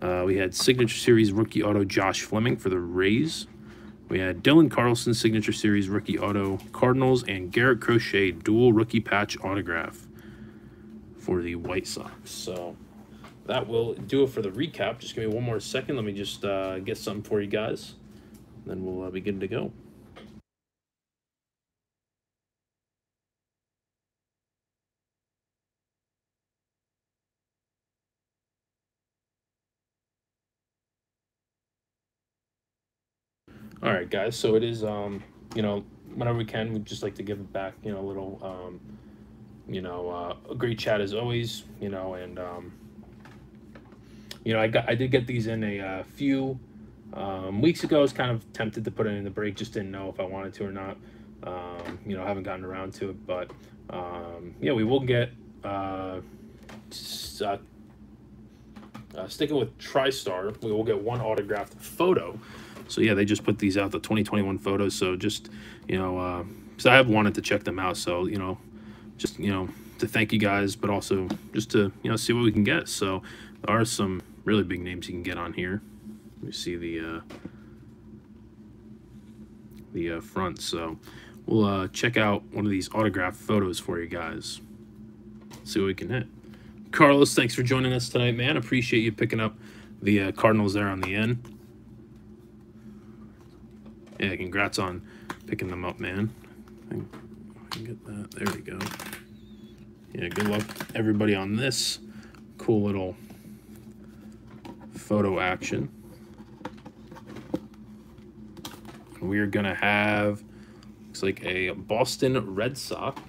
Uh, we had Signature Series rookie auto Josh Fleming for the Rays. We had Dylan Carlson Signature Series rookie auto Cardinals and Garrett Crochet dual rookie patch autograph for the White Sox. So that will do it for the recap. Just give me one more second. Let me just uh, get something for you guys. Then we'll uh, be good to go. All right, guys. So it is, um, you know, whenever we can, we just like to give it back, you know, a little, um, you know, uh, a great chat as always, you know, and, um, you know, I got, I did get these in a uh, few um, weeks ago. I was kind of tempted to put it in the break, just didn't know if I wanted to or not. Um, you know, haven't gotten around to it, but um, yeah, we will get uh, uh, uh, sticking with TriStar. We will get one autographed photo. So yeah, they just put these out, the 2021 photos. So just you know, uh, I have wanted to check them out. So you know, just you know, to thank you guys, but also just to you know see what we can get. So there are some really big names you can get on here. Let me see the uh, the uh, front. So we'll uh, check out one of these autographed photos for you guys. See what we can hit. Carlos, thanks for joining us tonight, man. Appreciate you picking up the uh, Cardinals there on the end. Yeah, congrats on picking them up, man. I can get that. There we go. Yeah, good luck everybody on this cool little photo action. We're going to have, looks like a Boston Red Sox.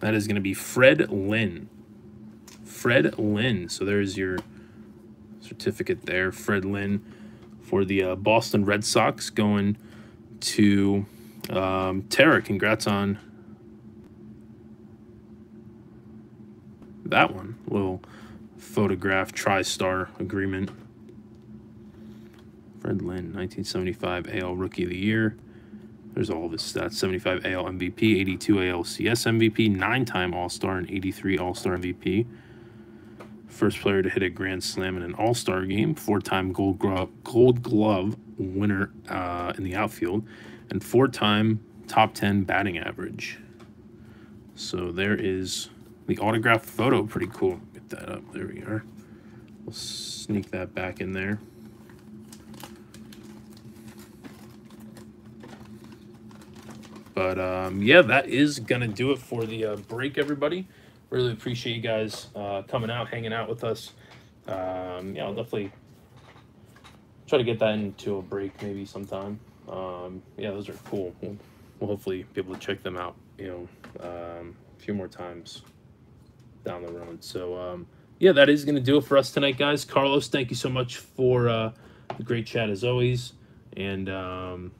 That is going to be Fred Lynn. Fred Lynn. So there's your certificate there. Fred Lynn for the uh, Boston Red Sox going to um, Tara. Congrats on that one. Little photograph TriStar agreement. Fred Lynn, 1975 AL Rookie of the Year. There's all of his stats 75 AL MVP, 82 ALCS MVP, nine time All Star, and 83 All Star MVP. First player to hit a Grand Slam in an All Star game, four time Gold Glove, Gold Glove winner uh, in the outfield, and four time top 10 batting average. So there is the autographed photo. Pretty cool. Get that up. There we are. We'll sneak that back in there. But um, yeah, that is going to do it for the uh, break, everybody. Really appreciate you guys uh, coming out, hanging out with us. Um, yeah, I'll definitely try to get that into a break maybe sometime. Um, yeah, those are cool. We'll, we'll, hopefully be able to check them out, you know, um, a few more times down the road. So, um, yeah, that is going to do it for us tonight, guys. Carlos, thank you so much for uh, the great chat as always. And um,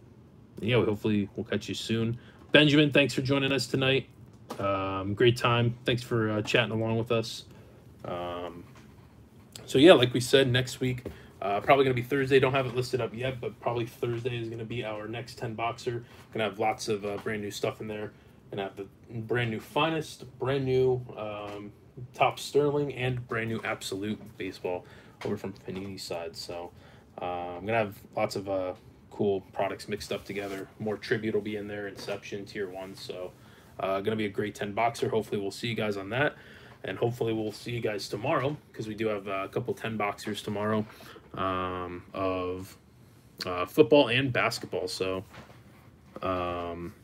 yeah, hopefully we'll catch you soon. Benjamin, thanks for joining us tonight. Um, great time. Thanks for uh, chatting along with us. Um, so yeah, like we said, next week, uh, probably going to be Thursday. Don't have it listed up yet, but probably Thursday is going to be our next 10 boxer. To have lots of uh, brand new stuff in there. To have the brand new finest, brand new um, Topps Sterling, and brand new absolute baseball over from Panini's side. So I'm going to have lots of uh, cool products mixed up together. More tribute will be in there, Inception, Tier 1. So, uh, going to be a great 10 boxer. Hopefully, we'll see you guys on that. And hopefully, we'll see you guys tomorrow because we do have a couple 10 boxers tomorrow um, of uh, football and basketball. So, um,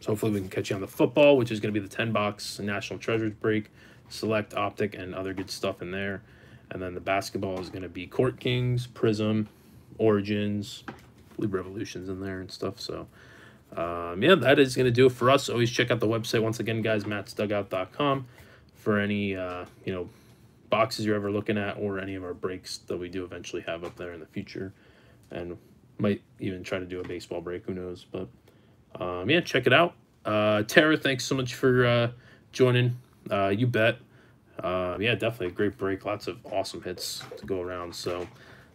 so hopefully, we can catch you on the football, which is going to be the 10 box National Treasures break, select optic, and other good stuff in there. And then the basketball is going to be Court Kings, Prism, Origins, believe Revolution's in there and stuff. So, um, yeah, that is going to do it for us. Always check out the website once again, guys, mattsdugout.com for any, uh, you know, boxes you're ever looking at or any of our breaks that we do eventually have up there in the future. And might even try to do a baseball break, who knows. But, um, yeah, check it out. Uh, Tara, thanks so much for uh, joining. Uh, you bet. Uh, yeah, definitely a great break. Lots of awesome hits to go around. So,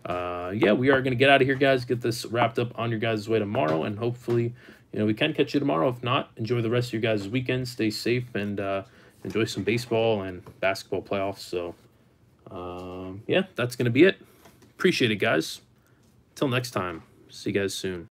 uh, yeah, we are going to get out of here, guys. Get this wrapped up on your guys' way tomorrow, and hopefully, you know, we can catch you tomorrow. If not, enjoy the rest of your guys' weekend. Stay safe and uh, enjoy some baseball and basketball playoffs. So, um, yeah, that's going to be it. Appreciate it, guys. Until next time. See you guys soon.